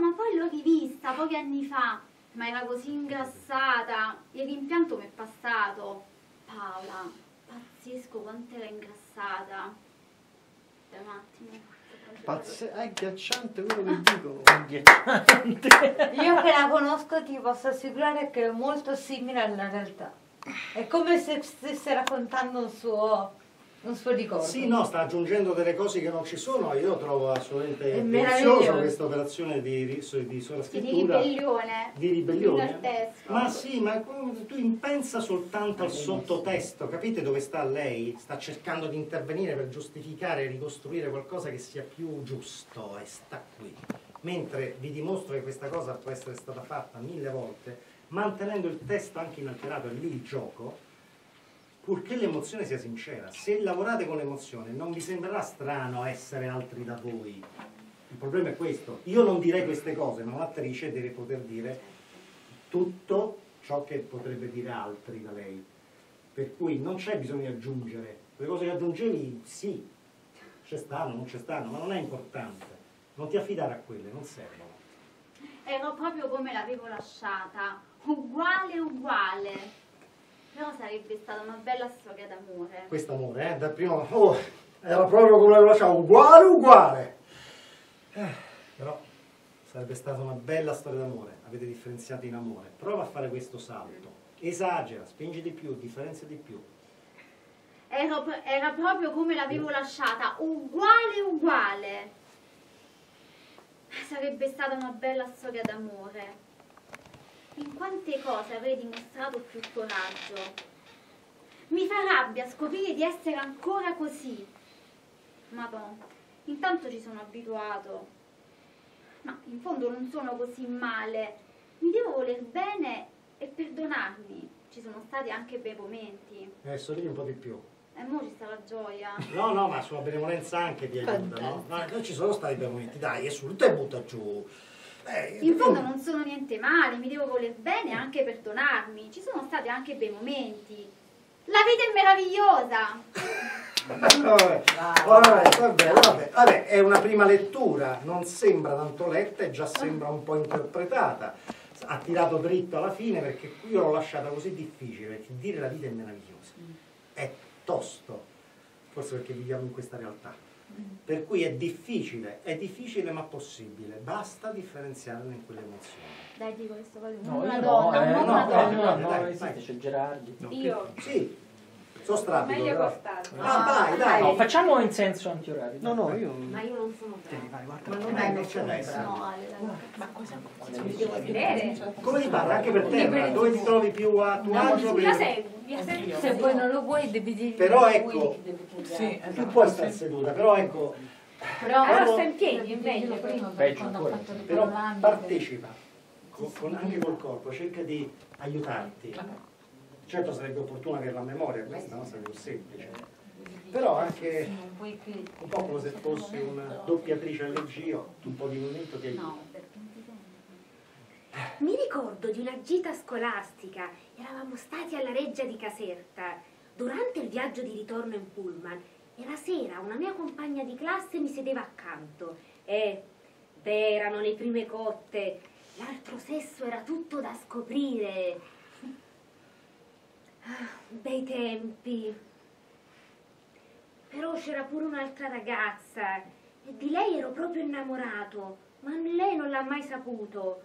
ma poi l'ho rivista pochi anni fa, ma era così ingrassata. Il rimpianto mi è passato. Paola, pazzesco quanto era ingrassata. Aspetta un attimo. Pazze- è agghiacciante quello che dicono. Io che la conosco ti posso assicurare che è molto simile alla realtà. È come se stesse raccontando un suo, un suo ricordo. Sì, no, sta aggiungendo delle cose che non ci sono. Io trovo assolutamente meraviglioso. questa operazione di, di di sovrascrittura. ribellione. Di ribellione? Ma sì, ma tu pensa soltanto al sottotesto, capite dove sta lei? Sta cercando di intervenire per giustificare e ricostruire qualcosa che sia più giusto e sta qui. Mentre vi dimostro che questa cosa può essere stata fatta mille volte, mantenendo il testo anche inalterato, è lì il gioco, purché l'emozione sia sincera. Se lavorate con l'emozione non vi sembrerà strano essere altri da voi. Il problema è questo. Io non direi queste cose, ma un'attrice deve poter dire tutto ciò che potrebbe dire altri da lei. Per cui non c'è bisogno di aggiungere. Le cose che aggiungevi, sì, ci stanno, non ci stanno, ma non è importante. Non ti affidare a quelle, non servono. Ero proprio come l'avevo lasciata, uguale uguale. Però sarebbe stata una bella storia d'amore. Questo amore, eh, dal primo... Oh, era proprio come lo lasciavo, uguale, uguale. Eh, però sarebbe stata una bella storia d'amore. Avete differenziato in amore. Prova a fare questo salto. Esagera, spingi di più, differenzia di più. Pro- era proprio come l'avevo lasciata, uguale uguale. Sarebbe stata una bella storia d'amore. In quante cose avrei dimostrato più coraggio. Mi fa rabbia scoprire di essere ancora così. Madonna, intanto ci sono abituato. Ma in fondo non sono così male. Mi devo voler bene e perdonarmi. Ci sono stati anche bei momenti. Eh, sorridi un po' di più. E mo ci sta la gioia. No, no, ma sulla benevolenza anche ti aiuta, no? No, non ci sono stati bei momenti, dai, è su, te butta giù. Eh, In fondo non sono niente male, mi devo voler bene anche perdonarmi. Ci sono stati anche bei momenti. La vita è meravigliosa! Vabbè, vabbè, vabbè, vabbè, è una prima lettura, non sembra tanto letta e già sembra un po' interpretata. Ha tirato dritto alla fine perché io l'ho lasciata così difficile, perché dire la vita è meravigliosa. È tosto, forse perché viviamo in questa realtà. Per cui è difficile, è difficile ma possibile, basta differenziarne in quelle emozioni. Dai, dico questo cosa. No, una io donna, no, eh, non no, una no, donna. no, no, Dai, non esiste, vai. c'è Gerardi. Io, Sì, sono strabico meglio però. Costardo. Ah, vai, dai. No, facciamo in senso antiorario. No, no, io... Ma io non sono brava. vai, guarda. Ma non Eh, è brava. No, Ale. Ma cosa? Mi devo vedere. Come ti parla? Anche per terra, dove ti trovi più a tuo agio? Seguo, seguo. Se poi non lo vuoi devi dire Però ecco-. Sì, Tu puoi stare seduta, però ecco, Però Allora sta in piedi, è meglio. Peggio ancora. però partecipa, anche col corpo, cerca di aiutarti. Certo sarebbe opportuno avere la memoria questa, no? Sarebbe più semplice. Però anche Non un po' come se fossi una doppiatrice allegio, un po' di momento che aiuta. No, per 20 sempre. Mi ricordo di una gita scolastica. Eravamo stati alla Reggia di Caserta. Durante il viaggio di ritorno in pullman, era sera, una mia compagna di classe mi sedeva accanto. E, beh, erano le prime cotte. L'altro sesso era tutto da scoprire. Bei tempi. Però c'era pure un'altra ragazza e di lei ero proprio innamorato, ma lei non l'ha mai saputo.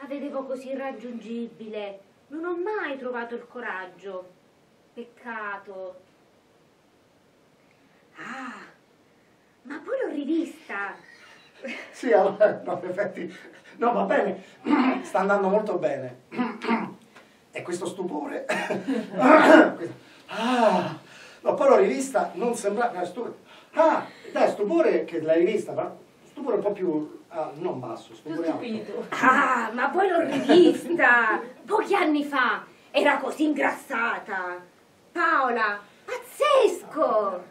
La vedevo così irraggiungibile. Non ho mai trovato il coraggio. Peccato. Ah, ma poi l'ho rivista. Sì, allora, no, effetti, no, va bene, sta andando molto bene. E questo stupore, [LAUGHS] ah, no, poi l'ho rivista, non sembrava, stupore, ah, dai, stupore che l'hai rivista, ma stupore un po' più, ah, non basso, stupore alto. Ah, ma poi l'ho rivista. Pochi anni fa. Era così ingrassata. Paola, pazzesco.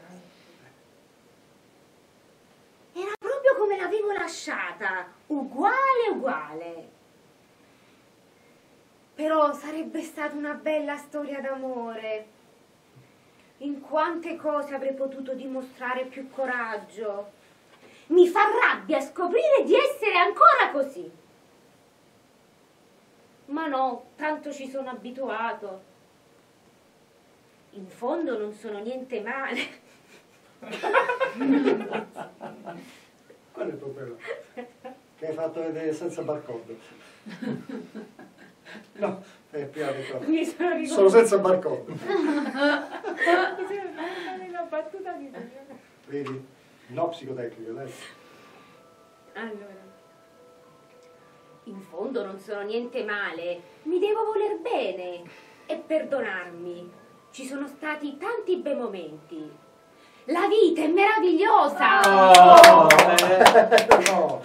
Era proprio come l'avevo lasciata. Uguale, uguale. Però sarebbe stata una bella storia d'amore. In quante cose avrei potuto dimostrare più coraggio. Mi fa rabbia scoprire di essere ancora così. Ma no, tanto ci sono abituato. In fondo non sono niente male. Quello è il problema, che hai fatto vedere senza barcode. [LAUGHS] [LAUGHS] No, è tutto. [LAUGHS] Mi sono Sono ricordata senza barcode, [LAUGHS] una battuta di vedi? No psicotecnico, dai. Allora. In fondo non sono niente male. Mi devo voler bene e perdonarmi. Ci sono stati tanti bei momenti. La vita è meravigliosa! Oh, no.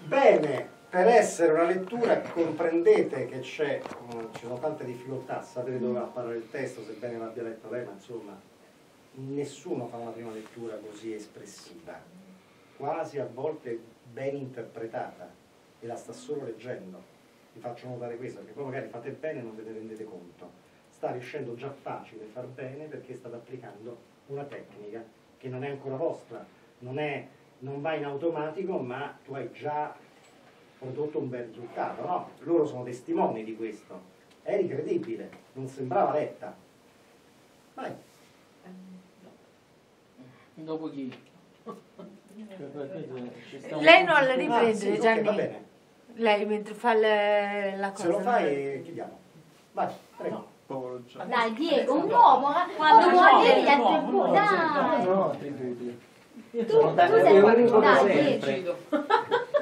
Bene, per essere una lettura comprendete che c'è, ci sono tante difficoltà, sapete dove va a parare il testo, sebbene l'abbia letto lei, ma insomma nessuno fa una prima lettura così espressiva, quasi a volte ben interpretata e la sta solo leggendo. Vi faccio notare questo, perché poi magari fate bene e non ve ne rendete conto. Sta riuscendo già facile far bene perché state applicando una tecnica che non è ancora vostra, non, è, non va in automatico, ma tu hai già prodotto un bel risultato, no? Loro sono testimoni di questo. È incredibile, non sembrava letta. Vai. Dopo chi? Lei non la Ah, riprende, sì, ok, Gianni. va bene. Lei mentre fa le- la cosa. Se lo fai, chiudiamo. Vai, prego. Povero Gianni. Dai Diego, un uomo, eh. quando no, vuoi no, gli no, attributi, dai. No, attributi. Tu, tu sei dai, Diego.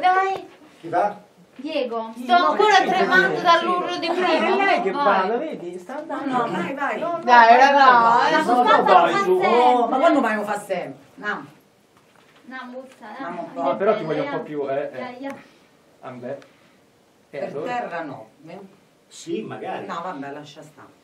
Dai, Chi va? Diego. Sto ancora tremando dall'urlo di È prima. lei che parla, vedi? Sta andando. No, vai, vai. Dai, raga, La eh. puntata dai, su. Oh, ma quando mai lo fa sempre? No. No, buzza, No, dai. No, però ti voglio un po' più, eh. Eh. Ambè. Eh, Per allora. terra no. Eh? Sì, magari. No, vabbè, lascia stare.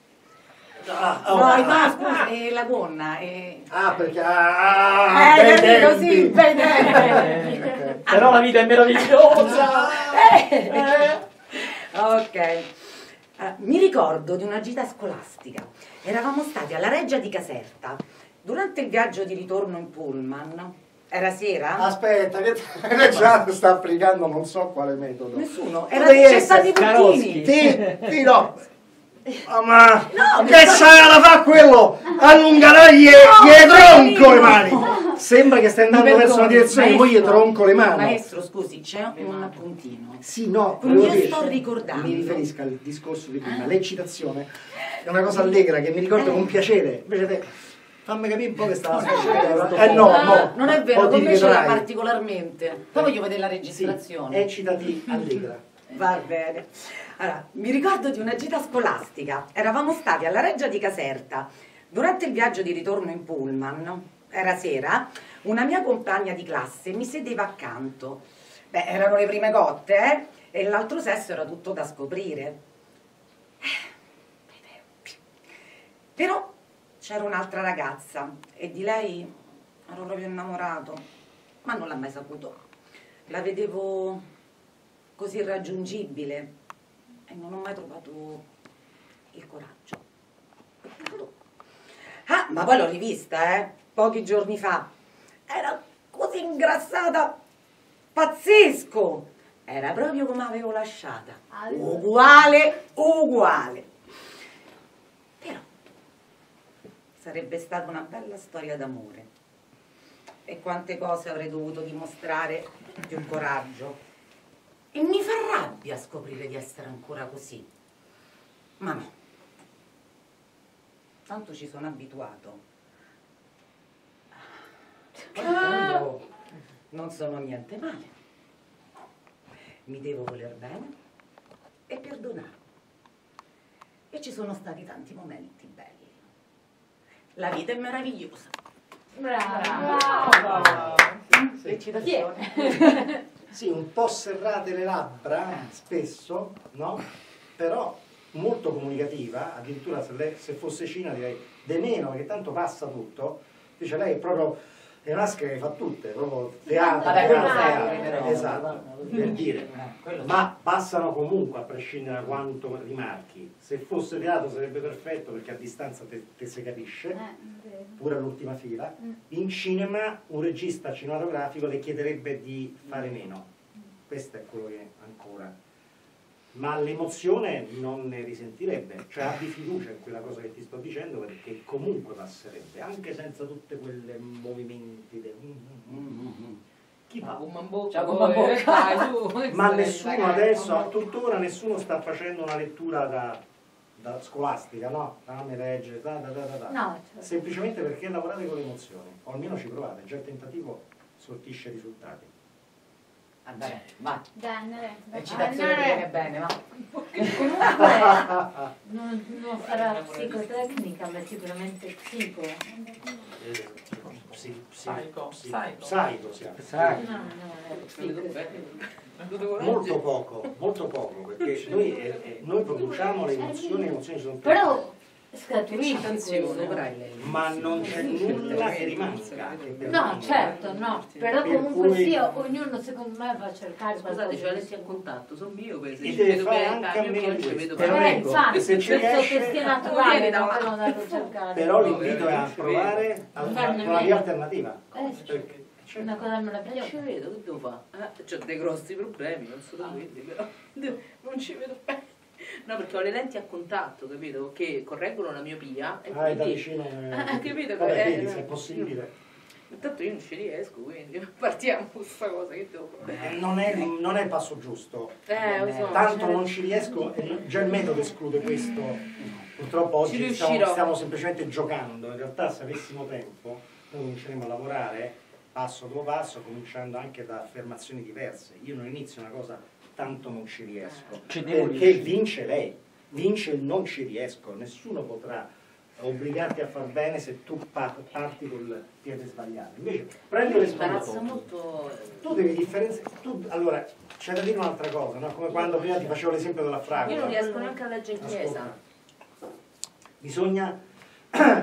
Ah, No, oh. no, scusa, è la gonna. È... Ah, perché... Ah, Eh, bei capito, Eh, Però la vita è meravigliosa. Eh. Ok. Eh, mi ricordo di una gita scolastica. Eravamo stati alla Reggia di Caserta. Durante il viaggio di ritorno in pullman. Era sera? Aspetta, che [LAUGHS] già sta applicando non so quale metodo. Nessuno. Era c'è stati i puntini. Ti, ti no. Ah, ma No, che sarà da fa quello? Allungare gli, gli tronco le mani. Sembra che stai andando verso una direzione, poi gli maestro. tronco le mani. Maestro, scusi, c'è un puntino. Sì, no, Quindi io dire, sto ricordando. Mi riferisco al discorso di prima. L'eccitazione è una cosa allegra che mi ricordo con piacere. Invece te, fammi capire un po' che stava succedendo. Eh no, no. Non è vero, Poi con ti me c'era particolarmente. Poi voglio vedere la Sì, registrazione. eccitati [LAUGHS] allegra. Va bene. Allora, mi ricordo di una gita scolastica. Eravamo stati alla Reggia di Caserta. Durante il viaggio di ritorno in pullman, era sera, una mia compagna di classe mi sedeva accanto. Beh, erano le prime cotte, eh? E l'altro sesso era tutto da scoprire. Eh. Però c'era un'altra ragazza e di lei ero proprio innamorato, ma non l'ha mai saputo. La vedevo così irraggiungibile e non ho mai trovato il coraggio. Ah, ma poi l'ho rivista, eh, pochi giorni fa. Era così ingrassata, pazzesco. Era proprio come avevo lasciata. Uguale, uguale. Però sarebbe stata una bella storia d'amore. E quante cose avrei dovuto dimostrare più coraggio. E mi fa rabbia scoprire di essere ancora così. Ma no. Tanto ci sono abituato. Tanto non sono niente male. Mi devo voler bene e perdonare. E ci sono stati tanti momenti belli. La vita è meravigliosa. Brava. Sì. [LAUGHS] Sì, un po' serrate le labbra, spesso, no? Però molto comunicativa, addirittura se, lei, se fosse Cina direi de meno, perché tanto passa tutto. Dice lei è proprio, è una maschera che fa tutte, proprio teatro, Vabbè, teatro, teatro, però. esatto, per dire. Ma passano comunque, a prescindere da quanto rimarchi. Se fosse teatro sarebbe perfetto perché a distanza te, te si capisce, pure all'ultima fila. In cinema un regista cinematografico le chiederebbe di fare meno. Questo è quello che ancora. Ma l'emozione non ne risentirebbe, cioè abbi fiducia in quella cosa che ti sto dicendo perché comunque passerebbe, anche senza tutti quei movimenti. de- Chi fa? Ciao, con una bocca. Dai, su. [LAUGHS] Ma nessuno adesso, a tuttora, nessuno sta facendo una lettura da, da scolastica, no? Fammi leggere, da, da, da, da. No, certo. Semplicemente perché lavorate con le emozioni, o almeno ci provate, già il tentativo sortisce risultati. Vabbè, va. Bene, Eccitazione ti viene bene, va. Comunque [LAUGHS] non, non sarà psicotecnica, ma sicuramente psico. Eh. No, no, è psico. Molto poco, molto poco, perché noi, eh, eh, noi produciamo le emozioni, le emozioni sono tutte. Però quello. ma non c'è nulla che rimanga. No, certo, no, però Per comunque cui- sia, ognuno secondo me va a cercare Scusate, qualcosa. c'ho Alessia a contatto, sono io per se E ci vedo non di ci vedo Però Eh, bene. ecco, infatti, se ci riesce- che sia Vieni naturale da- non andare a cercare. Però l'invito è a provare una via alternativa. Perché- cioè, Una cosa me la Non ci prendo. vedo, che devo fare? Eh, ho dei grossi problemi, non solo quelli, però [LAUGHS] non ci vedo bene. No, perché ho le lenti a contatto, capito? Che correggono la miopia e Ah, è da quindi... vicino. eh, [LAUGHS] Ah, capito? Vabbè, Eh, vedi se è possibile. Intanto io non ci riesco, quindi [LAUGHS] partiamo con questa cosa, che devo fare? Eh, Non è, non è il passo giusto. Eh, lo so. Tanto cioè- non ci riesco, e già il metodo esclude questo. Purtroppo oggi stiamo, stiamo semplicemente giocando. In realtà se avessimo tempo noi cominceremo a lavorare passo dopo passo, cominciando anche da affermazioni diverse. Io non inizio una cosa tanto non ci riesco. Ci devo perché riuscire. vince lei, vince il non ci riesco, nessuno potrà obbligarti a far bene se tu pa- parti col piede sbagliato. Invece prendi Mi le imbarazza sbagliate. molto... Tu devi differenziare. Tu, allora, c'è da dire un'altra cosa, no? come quando prima ti facevo l'esempio della fragola. Io non riesco neanche a leggere in chiesa. Ascolta. Bisogna,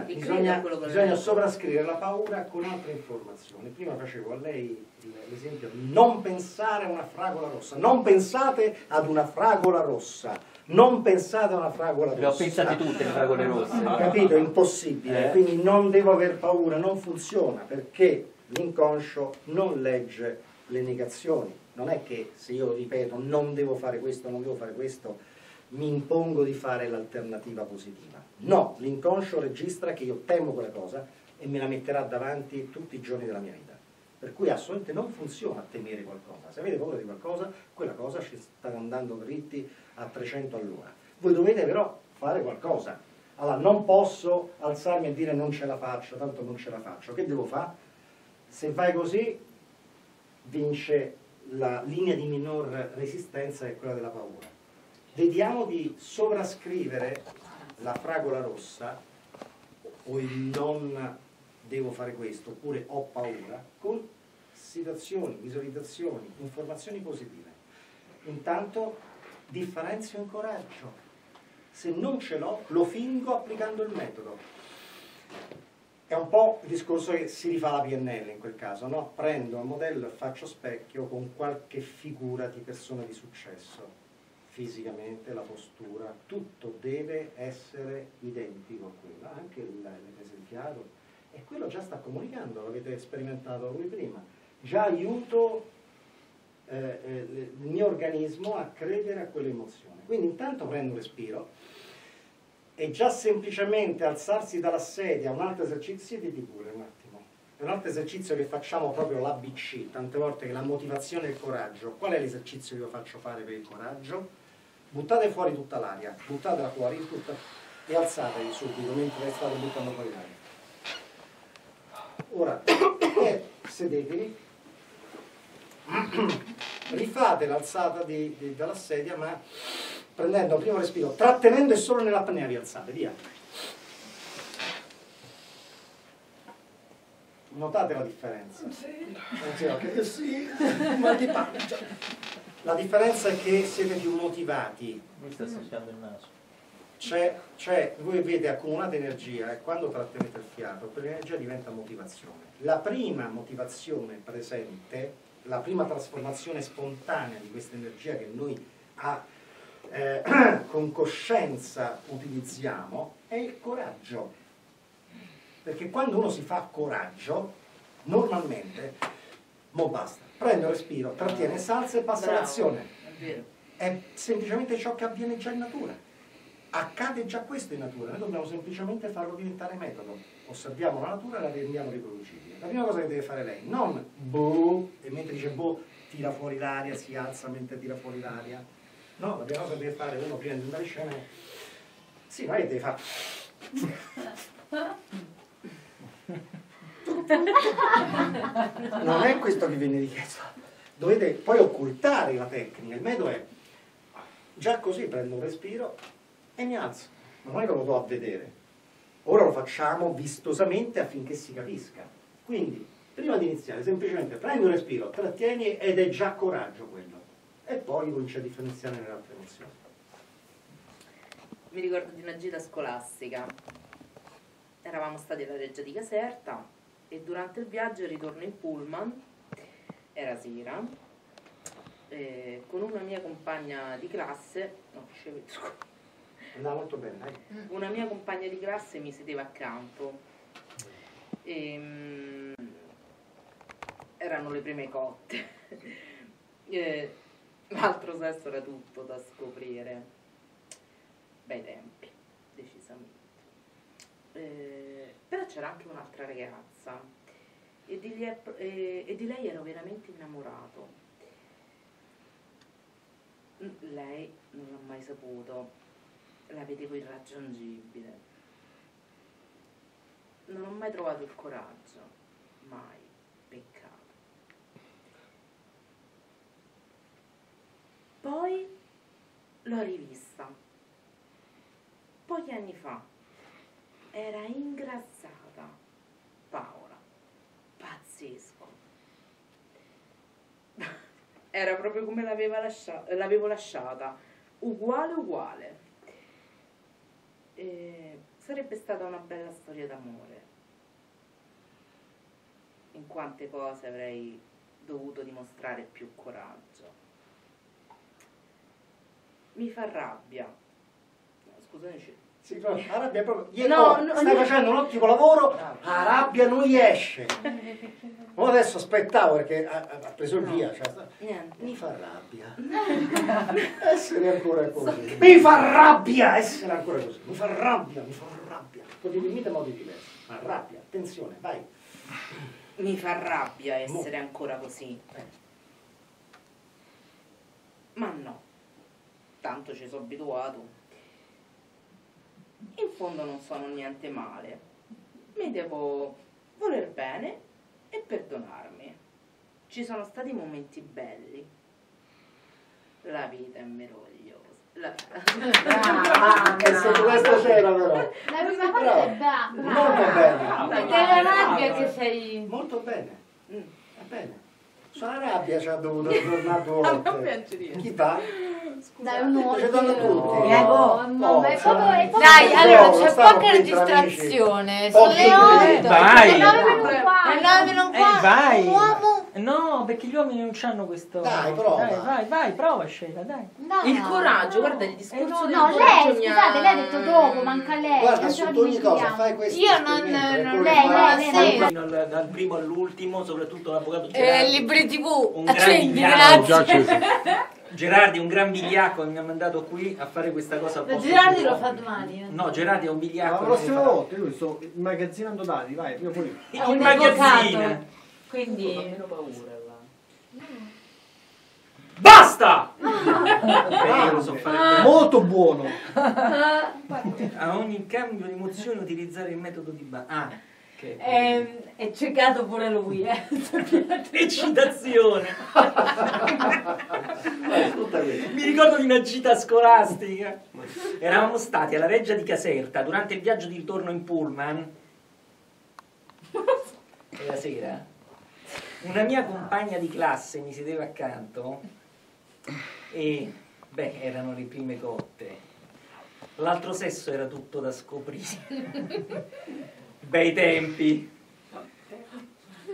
bisogna, bisogna sovrascrivere la paura con altre informazioni. Prima facevo a lei l'esempio non pensare a una fragola rossa. Non pensate ad una fragola rossa. Non pensate a una fragola rossa. Le ho pensate tutte le fragole rosse. Capito? È impossibile. Eh. Quindi non devo aver paura, non funziona perché l'inconscio non legge le negazioni. Non è che se io ripeto non devo fare questo, non devo fare questo, mi impongo di fare l'alternativa positiva. No, l'inconscio registra che io temo quella cosa e me la metterà davanti tutti i giorni della mia vita. Per cui assolutamente non funziona temere qualcosa. Se avete paura di qualcosa, quella cosa ci sta andando dritti a 300 all'ora. Voi dovete però fare qualcosa. Allora, non posso alzarmi e dire non ce la faccio, tanto non ce la faccio. Che devo fare? Se fai così, vince la linea di minor resistenza, che è quella della paura. Vediamo di sovrascrivere la fragola rossa o il non devo fare questo, oppure ho paura, con situazioni, visualizzazioni, informazioni positive. Intanto differenzio in coraggio. Se non ce l'ho, lo fingo applicando il metodo. È un po' il discorso che si rifà la PNL in quel caso, no? Prendo un modello e faccio specchio con qualche figura di persona di successo, fisicamente, la postura, tutto deve essere identico a quello, anche l'esempiato, e quello già sta comunicando, l'avete sperimentato lui prima, già aiuto eh, eh, il mio organismo a credere a quell'emozione. Quindi intanto prendo un respiro e già semplicemente alzarsi dalla sedia, un altro esercizio, di pure un attimo. È un altro esercizio che facciamo proprio l'ABC, tante volte che la motivazione e il coraggio. Qual è l'esercizio che io faccio fare per il coraggio? Buttate fuori tutta l'aria, buttatela fuori tutta, e alzatevi subito mentre state buttando fuori l'aria. Ora, [COUGHS] eh, sedetevi, [COUGHS] rifate l'alzata di- di- dalla sedia, ma prendendo un primo respiro, trattenendo e solo nell'apnea vi alzate, via. Notate la differenza? Sì. ok, sì, [LAUGHS] ma di pancia. La differenza è che siete più motivati, Mi sta soffiando il naso. c'è, c'è- voi avete accumulata energia e quando trattenete il fiato, quell'energia diventa motivazione. La prima motivazione presente, la prima trasformazione spontanea di questa energia che noi a- eh, [CLEARS THROAT] con coscienza utilizziamo è il coraggio. Perché quando uno si fa coraggio, normalmente, mo basta, prende un respiro, trattiene, salza e passa Bravo, all'azione. È vero. È semplicemente ciò che avviene già in natura. Accade già questo in natura, noi dobbiamo semplicemente farlo diventare metodo. Osserviamo la natura e la rendiamo riproducibile. La prima cosa che deve fare lei, non boh, e mentre dice boh, tira fuori l'aria, si alza mentre tira fuori l'aria. No, la prima cosa che deve fare uno prima di andare in scena è... Sì, ma che deve fare... [LAUGHS] Non è questo che viene richiesto. Dovete poi occultare la tecnica. Il metodo è già così prendo un respiro e mi alzo. Non è che lo do a vedere. Ora lo facciamo vistosamente affinché si capisca. Quindi, prima di iniziare, semplicemente prendi un respiro, trattieni ed è già coraggio quello. E poi cominci a differenziare nelle altre emozioni. Mi ricordo di una gita scolastica. Eravamo stati alla Reggia di Caserta e durante il viaggio ritorno in pullman, era sera, eh, con una mia compagna di classe, no, scusa, Andava molto bene, dai. una mia compagna di classe mi sedeva accanto. Ehm, erano le prime cotte. [LAUGHS] Eh, l'altro sesso era tutto da scoprire. Bei tempi, decisamente. Eh, però c'era anche un'altra ragazza e di, lei, e- e di lei ero veramente innamorato. Lei non l'ho mai saputo, la vedevo irraggiungibile. Non ho mai trovato il coraggio, mai, peccato. Poi l'ho rivista, pochi anni fa, era ingrassata, Paola, pazzesco. [LAUGHS] Era proprio come l'avevo lasciata, uguale uguale. E sarebbe stata una bella storia d'amore. In quante cose avrei dovuto dimostrare più coraggio. Mi fa rabbia. No, Scusateci. Sì, però la rabbia è proprio... No, oh, no, stai no. facendo un ottimo lavoro, la rabbia non gli esce. Ma adesso aspettavo perché ha, ha preso il via. Cioè, mi fa rabbia. [LAUGHS] essere ancora così. Mi fa rabbia essere ancora così. Mi fa rabbia, mi fa rabbia. Con i mille modi diversi. Ma rabbia, attenzione, vai. Mi fa rabbia essere ancora così. Ma no, tanto ci sono abituato. In fondo non sono niente male. Mi devo voler bene e perdonarmi. Ci sono stati momenti belli. La vita è meravigliosa. La... [LAUGHS] Ah, e sotto questo c'era però. La prima parte è brava. Molto bene. Perché è la rabbia che sei... Molto bene. Mm. Va bene. Sulla rabbia ci ha dovuto [LAUGHS] tornare due volte. Chi va? Dai, un uomo. Ci danno tutti. Oh, mamma, è proprio, è proprio Dai, allora c'è poca registrazione. Sono le 8. Vai. Le nove meno un Le quarto. 9 meno un Eh, quarto. vai. Un uomo? No, perché gli uomini non hanno questo. Dai, prova. Dai, vai, vai, prova Sheila, dai. No. Il coraggio, guarda il discorso Eh, no, del No, coraggio lei, mi ha- scusate, lei ha detto dopo, manca lei. Guarda, su ogni cosa fai questo Io non- non- lei, lei, lei. que- Dal, dal primo all'ultimo, soprattutto l'avvocato Eh, Gerardi. libri tv. Un gran grazie. [LAUGHS] Gerardi, un gran vigliacco, mi ha mandato qui a fare questa cosa Ma Gerardi lo fa domani. eh. No, Gerardi è un La vigliacco. prossima volta io sto immagazzinando dati, vai, io poi. È Quindi... meno paura là. Basta! Io lo so fare bene. Molto buono. A ogni cambio di emozione utilizzare il metodo di ba- Ah, che È, è ciecato pure lui, eh. [LAUGHS] eccitazione. Mi ricordo di una gita scolastica. Eravamo stati alla Reggia di Caserta durante il viaggio di ritorno in pullman. Era sera. Una mia compagna di classe mi sedeva accanto e, beh, erano le prime cotte. L'altro sesso era tutto da scoprire. Bei tempi.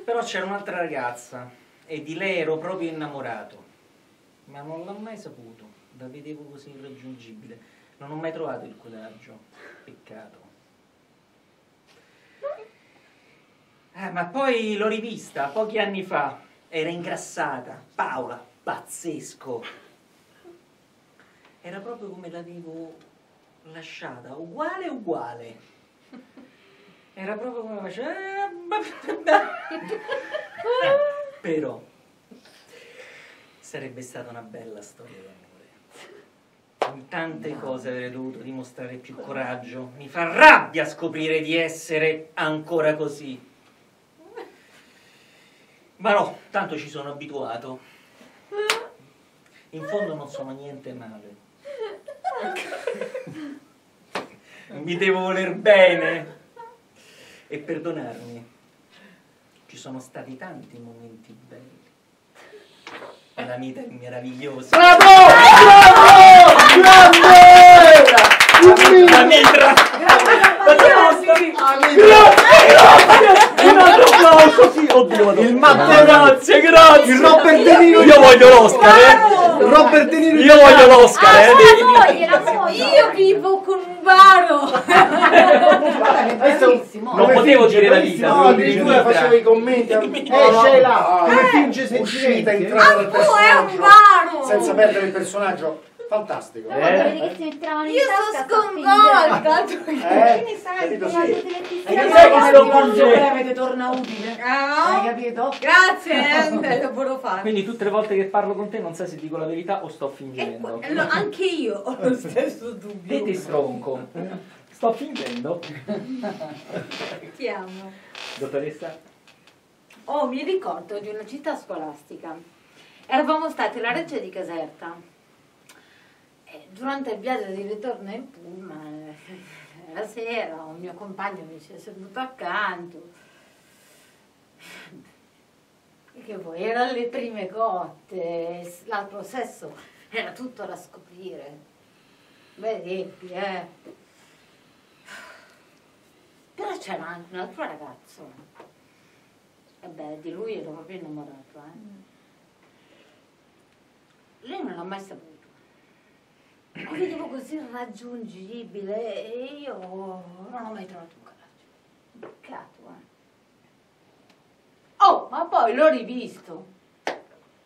Però c'era un'altra ragazza e di lei ero proprio innamorato. Ma non l'ho mai saputo, la vedevo così irraggiungibile. Non ho mai trovato il coraggio. Peccato. Eh, ma poi l'ho rivista pochi anni fa. Era ingrassata. Paola, pazzesco. Era proprio come l'avevo lasciata, uguale uguale. Era proprio come faceva. [LAUGHS] Però sarebbe stata una bella storia d'amore. In tante cose avrei dovuto dimostrare più coraggio. Mi fa rabbia scoprire di essere ancora così. Ma no, tanto ci sono abituato. In fondo non sono niente male. Mi devo voler bene e perdonarmi. Ci sono stati tanti momenti belli. E la vita è meravigliosa. La mitra! Un altro applauso, sì, oddio, il Matteo Grazie, grazie! Il Robert De Niro. Io voglio l'Oscar, eh! Robert De Niro. Io voglio l'Oscar, eh! Moglie. Io vivo con un baro. [LAUGHS] Non potevo dire la vita. No, addirittura facevo i commenti. Eh, Sheila, come finge Uscita, sentimenti. entrata del Tu è un personaggio. baro. Senza perdere il personaggio. Fantastico. No, in Io tasca sono sconvolta. Eh, Che ne sai, capito, sì. Hai capito sto punge punge- breve torna utile? Ah, Hai capito? Grazie, [LAUGHS] eh, lo volevo fare. Quindi tutte le volte che parlo con te non sai se dico la verità o sto fingendo. qua- no, anche io ho lo stesso dubbio. E ti stronco. Sto fingendo. Ti amo. Dottoressa? Oh, mi ricordo di una città scolastica. Eravamo stati alla Reggia di Caserta. Durante il viaggio di ritorno in pullman, eh, era sera, un mio compagno mi si è seduto accanto. E che poi erano le prime cotte, l'altro sesso era tutto da scoprire. Tempi, eh. Però c'era anche un altro ragazzo. E beh, di lui ero proprio innamorato, eh. Lei non l'ha mai saputo. Lo vedevo così irraggiungibile e io non ho mai trovato un coraggio. Peccato, eh. Oh, ma poi l'ho rivisto.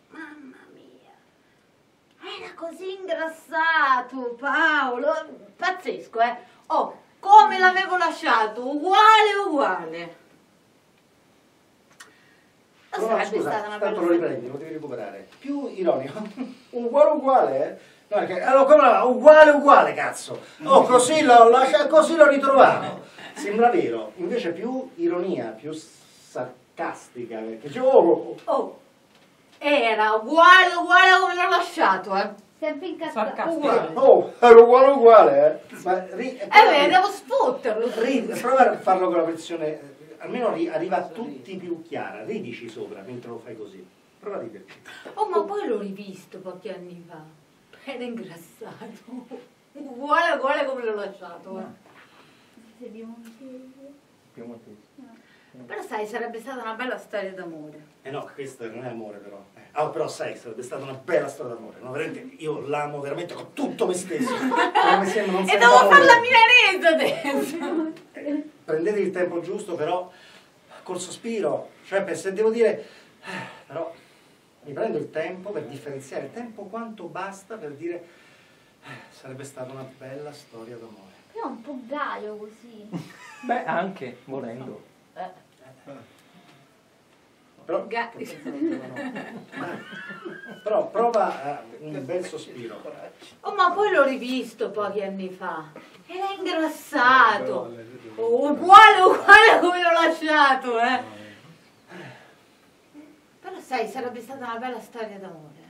Mamma mia. Era così ingrassato, Paolo. Pazzesco, eh. Oh, come l'avevo lasciato, uguale, uguale. Ma No, sarebbe scusa, stata una tanto lo bella riprendi, lo devi recuperare. Più ironico. [LAUGHS] uguale uguale, eh? No, perché, allora, come uguale uguale, cazzo. Oh, così l'ho, lascia- così l'ho ritrovato. Sembra vero. Invece più ironia, più sarcastica. Perché dice, oh, Oh, era uguale, uguale come l'ho lasciato, eh. Sempre incazzato. Uguale. oh, era uguale uguale, eh? Ma ri- Eh beh, devo sfotterlo. Ridi, prova a farlo con la versione, eh, almeno ri- arriva a tutti più chiara, ridici sopra mentre lo fai così. prova a riderci. Oh, ma poi l'ho rivisto pochi anni fa. Era ingrassato. Uguale, uguale come l'ho lasciato. eh. Se Piemontese. Però sai, sarebbe stata una bella storia d'amore. Eh no, questo non è amore però. Eh, Ah, però sai, sarebbe stata una bella storia d'amore. No, veramente, io l'amo veramente con tutto me stesso. Mi sembra non [LAUGHS] E devo amore. farla milanese adesso. Prendete il tempo giusto, però col sospiro. Cioè, per se devo dire, eh, però mi prendo il tempo per differenziare il tempo quanto basta per dire eh, sarebbe stata una bella storia d'amore. Però è un po' gaio così. [LAUGHS] Beh, anche, volendo. Però, Ga- [LAUGHS] però prova eh, un bel sospiro. Oh, ma poi l'ho rivisto pochi anni fa. Era ingrassato. Oh, uguale, uguale come l'ho lasciato, eh. Però sai, sarebbe stata una bella storia d'amore.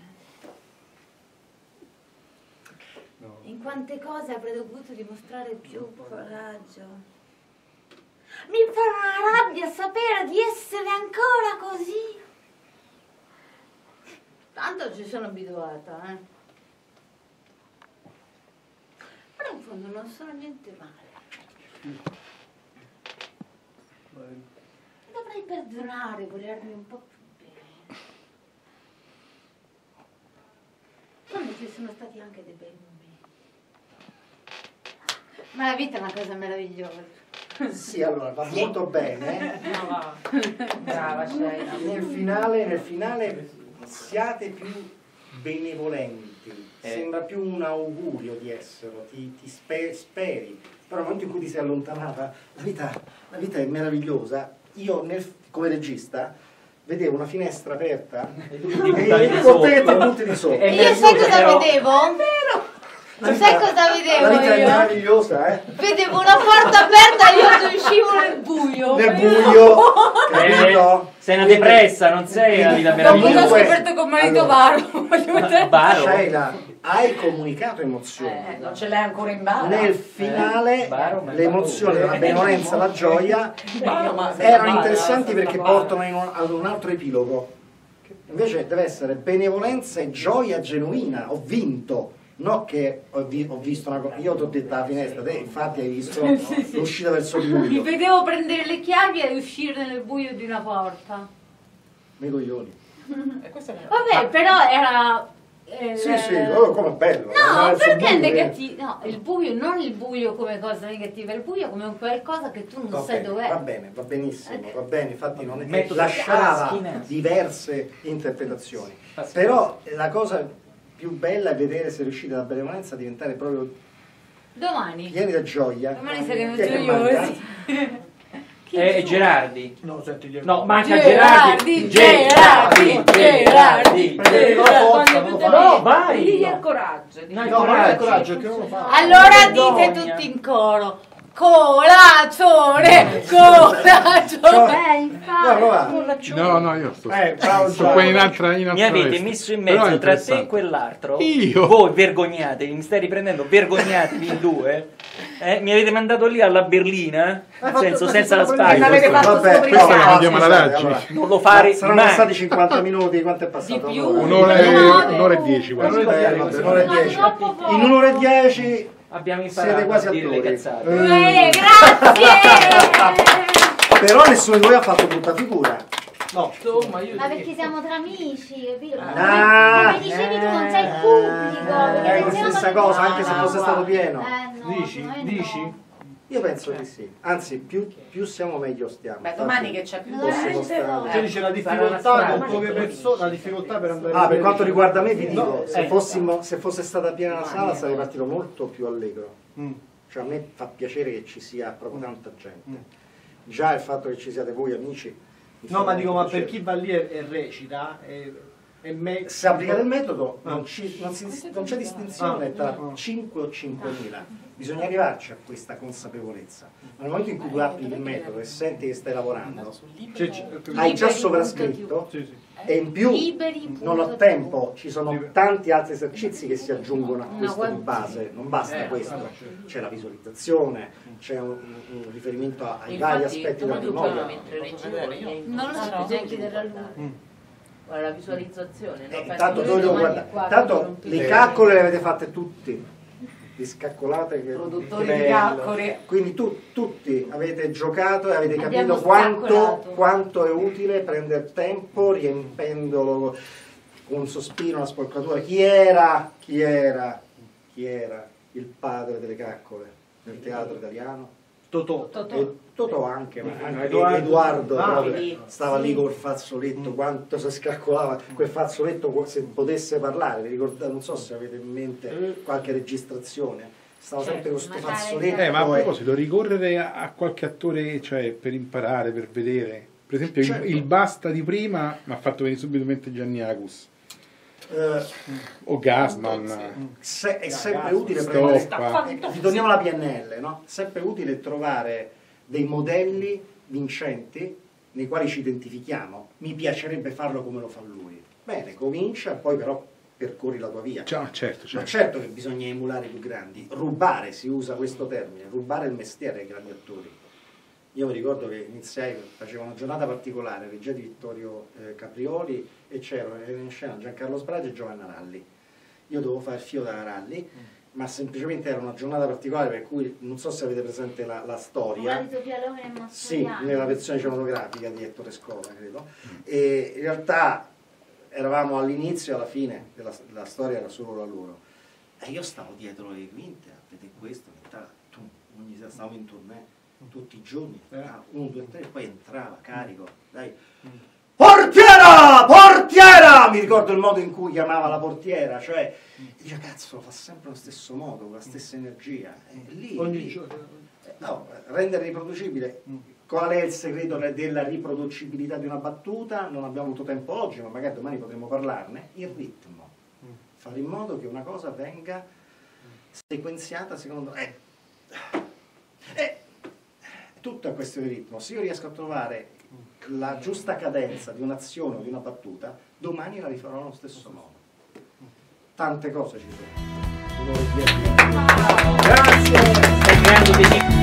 eh. In quante cose avrei dovuto dimostrare più coraggio. Mi fa una rabbia sapere di essere ancora così. Tanto ci sono abituata, eh. Però in fondo non sono niente male. Dovrei perdonare, volermi un po' più Quando ci sono stati anche dei bei momenti. Ma la vita è una cosa meravigliosa. Sì, allora va molto bene. No, va. Brava, Sheila. Nel finale, nel finale siate più benevolenti. Eh. Sembra più un augurio di esserlo, ti, ti spe- speri. Però nel momento in cui ti sei allontanata, la vita, la vita è meravigliosa. Io nel- come regista vedevo una finestra aperta E [LAUGHS] e sotto. butti di sotto. È E io sai cosa vedevo? La Sai vita- cosa La vedevo vita è io? meravigliosa, eh? Vedevo una porta aperta e io uscivo nel buio. Nel buio, [LAUGHS] Eh, capito? sei una depressa, non sei una vita Dopo che ho meravigliosa. scoperto con marito Allora. [LAUGHS] Varo? Sheila, hai comunicato emozioni. Eh, non ce l'hai ancora in bara. Nel finale Eh, Baro, ma è le emozioni, Baro. la benevolenza, la gioia Baro, ma- erano Baro, interessanti perché Baro. portano in un- ad un altro epilogo. Invece deve essere benevolenza e gioia genuina. Ho vinto. No che ho, vi- ho visto una cosa. Io ti ho detto alla finestra, te infatti hai visto [LAUGHS] l'uscita verso il [LAUGHS] Mi buio. vedevo prendere le chiavi e uscire nel buio di una porta. Mi coglioni. Vabbè, però era... eh, Sì, sì, oh, come bello. No, il perché è buio, eh. negativo? No, il buio, non il buio come cosa negativa, il buio come un qualcosa che tu non Va sai bene, dov'è. va bene, va benissimo, va bene, infatti non è, lasciava diverse interpretazioni. Però la cosa più bella è vedere se riuscite da benevolenza a diventare proprio Domani. pieni di gioia. Domani saremo gioiosi. [LAUGHS] Chi Eh? Gerardi. No, senti, gli- No, manca Gerardi, Gerardi. Gerardi, Gerardi, la Gerardi. No, vai. Lì il coraggio. di- No, il coraggio. che lo fa. Allora dite tutti in coro. Colazione, colazione. Beh, infatti. No, no, io sto, Eh, bravo sto qua in altra, in altra Mi avete messo in mezzo tra te e quell'altro. Io? Voi vergognatevi, mi stai riprendendo, vergognatevi in due. Eh, mi avete mandato lì alla berlina, nel fatto- senso senza la fatto Vabbè, la casa. mandiamo alla Raggi. allora. Non lo fare Saranno mai. passati 50 minuti, quanto è passato? Di più. Un'ora e, No, un'ora e dieci, guarda. Un'ora e dieci, un'ora e Ma dieci. troppo poco. In un'ora e dieci Abbiamo imparato siete quasi a dire le attori. cazzate. Eh, grazie. Però nessuno di voi ha fatto brutta figura. No, insomma, io... Ma perché siamo tra amici, capito? Ah, Come dicevi tu, non c'è il pubblico. perché È la stessa cosa, anche se Ah, fosse stato pieno. Eh, no, Dici? noi no. Dici? Io penso di sì. Anzi, più, più siamo meglio stiamo. Beh, Infatti, domani che c'è più possiamo stare- so. Cioè dice la difficoltà con poche persone, la difficoltà per andare Ah, per quanto riguarda me vi dico, No, se, eh. fossimo, se fosse stata piena la sala sarei partito molto più allegro. Mm. Cioè a me fa piacere che ci sia proprio tanta gente. Già il fatto che ci siate voi amici. mi No, ma dico, ma per piacere. chi va lì e, e recita, è, Se applicate il metodo Ah. non, c'è distinzione Ah. tra Ah. 5 o 5.000, bisogna arrivarci a questa consapevolezza. Ma nel momento in cui tu applichi il metodo e senti che stai lavorando, Cioè, ci- hai già sovrascritto e in più non ho tempo, ci sono tanti altri esercizi che si aggiungono a questo di base, non basta Eh, questo, certo. c'è la visualizzazione, c'è un, un riferimento ai. Infatti, vari aspetti della memoria. Non lo so, bisogna chiedere a lui. Mm. Guarda, la visualizzazione. no? Eh, tanto Tanto le caccole le avete fatte tutti. Le scaccolate che Produttori che di bello. caccole. Quindi tu- tutti avete giocato e avete capito quanto, quanto è utile prendere tempo riempendolo con un sospiro, una spolcatura. Chi era? Chi era? Chi era il padre delle caccole nel teatro italiano? Totò. E Totò anche, ma anche Edoardo. Edoardo, Ah, proprio stava lì sì. col fazzoletto, quanto si scaccolava quel fazzoletto se potesse parlare, vi ricordate, non so se avete in mente qualche registrazione, stava sempre con questo fazzoletto. Eh, ma a proposito, ricorrere a, a qualche attore, cioè, per imparare, per vedere. Per esempio, il- Certo. il, Basta di prima mi ha fatto venire subito in mente Gianni Agus. Eh, O Gasman. se- è sempre Ragazzi, utile prendere, ritorniamo alla PNL, no? È sempre utile trovare dei modelli vincenti nei quali ci identifichiamo. Mi piacerebbe farlo come lo fa lui. Bene, comincia, poi però percorri la tua via. Ciao, certo, Ma certo. certo che bisogna emulare i più grandi, rubare, si usa questo termine, rubare il mestiere ai grandi attori. Io mi ricordo che iniziai, facevo una giornata particolare, regia di Vittorio eh, Caprioli e c'erano erano in scena Giancarlo Sbragi e Giovanna Ralli. Io dovevo fare il fio da Ralli, ma semplicemente era una giornata particolare per cui non so se avete presente la, la storia. Sì, nella versione cinematografica di Ettore Scola, credo. E in realtà eravamo all'inizio e alla fine della, della storia, era solo la loro. E io stavo dietro le quinte a vedere questo, entrava, tu, ogni sera stavamo in tournée, tutti i giorni, ah, uno, due, tre, poi entrava, carico, dai. Portiera! Portiera! Mi ricordo il modo in cui chiamava la portiera, cioè dice cazzo, lo fa sempre allo stesso modo, con la stessa energia. E lì, Ogni lì- giorno. eh, No, rendere riproducibile. Qual è il segreto della riproducibilità di una battuta? Non abbiamo avuto tempo oggi, ma magari domani potremo parlarne. Il ritmo. Fare in modo che una cosa venga sequenziata secondo... Eh, eh, tutto è questione di ritmo. Se io riesco a trovare la giusta cadenza di un'azione o di una battuta, domani la rifarò allo stesso modo. Tante cose ci sono. Un'ora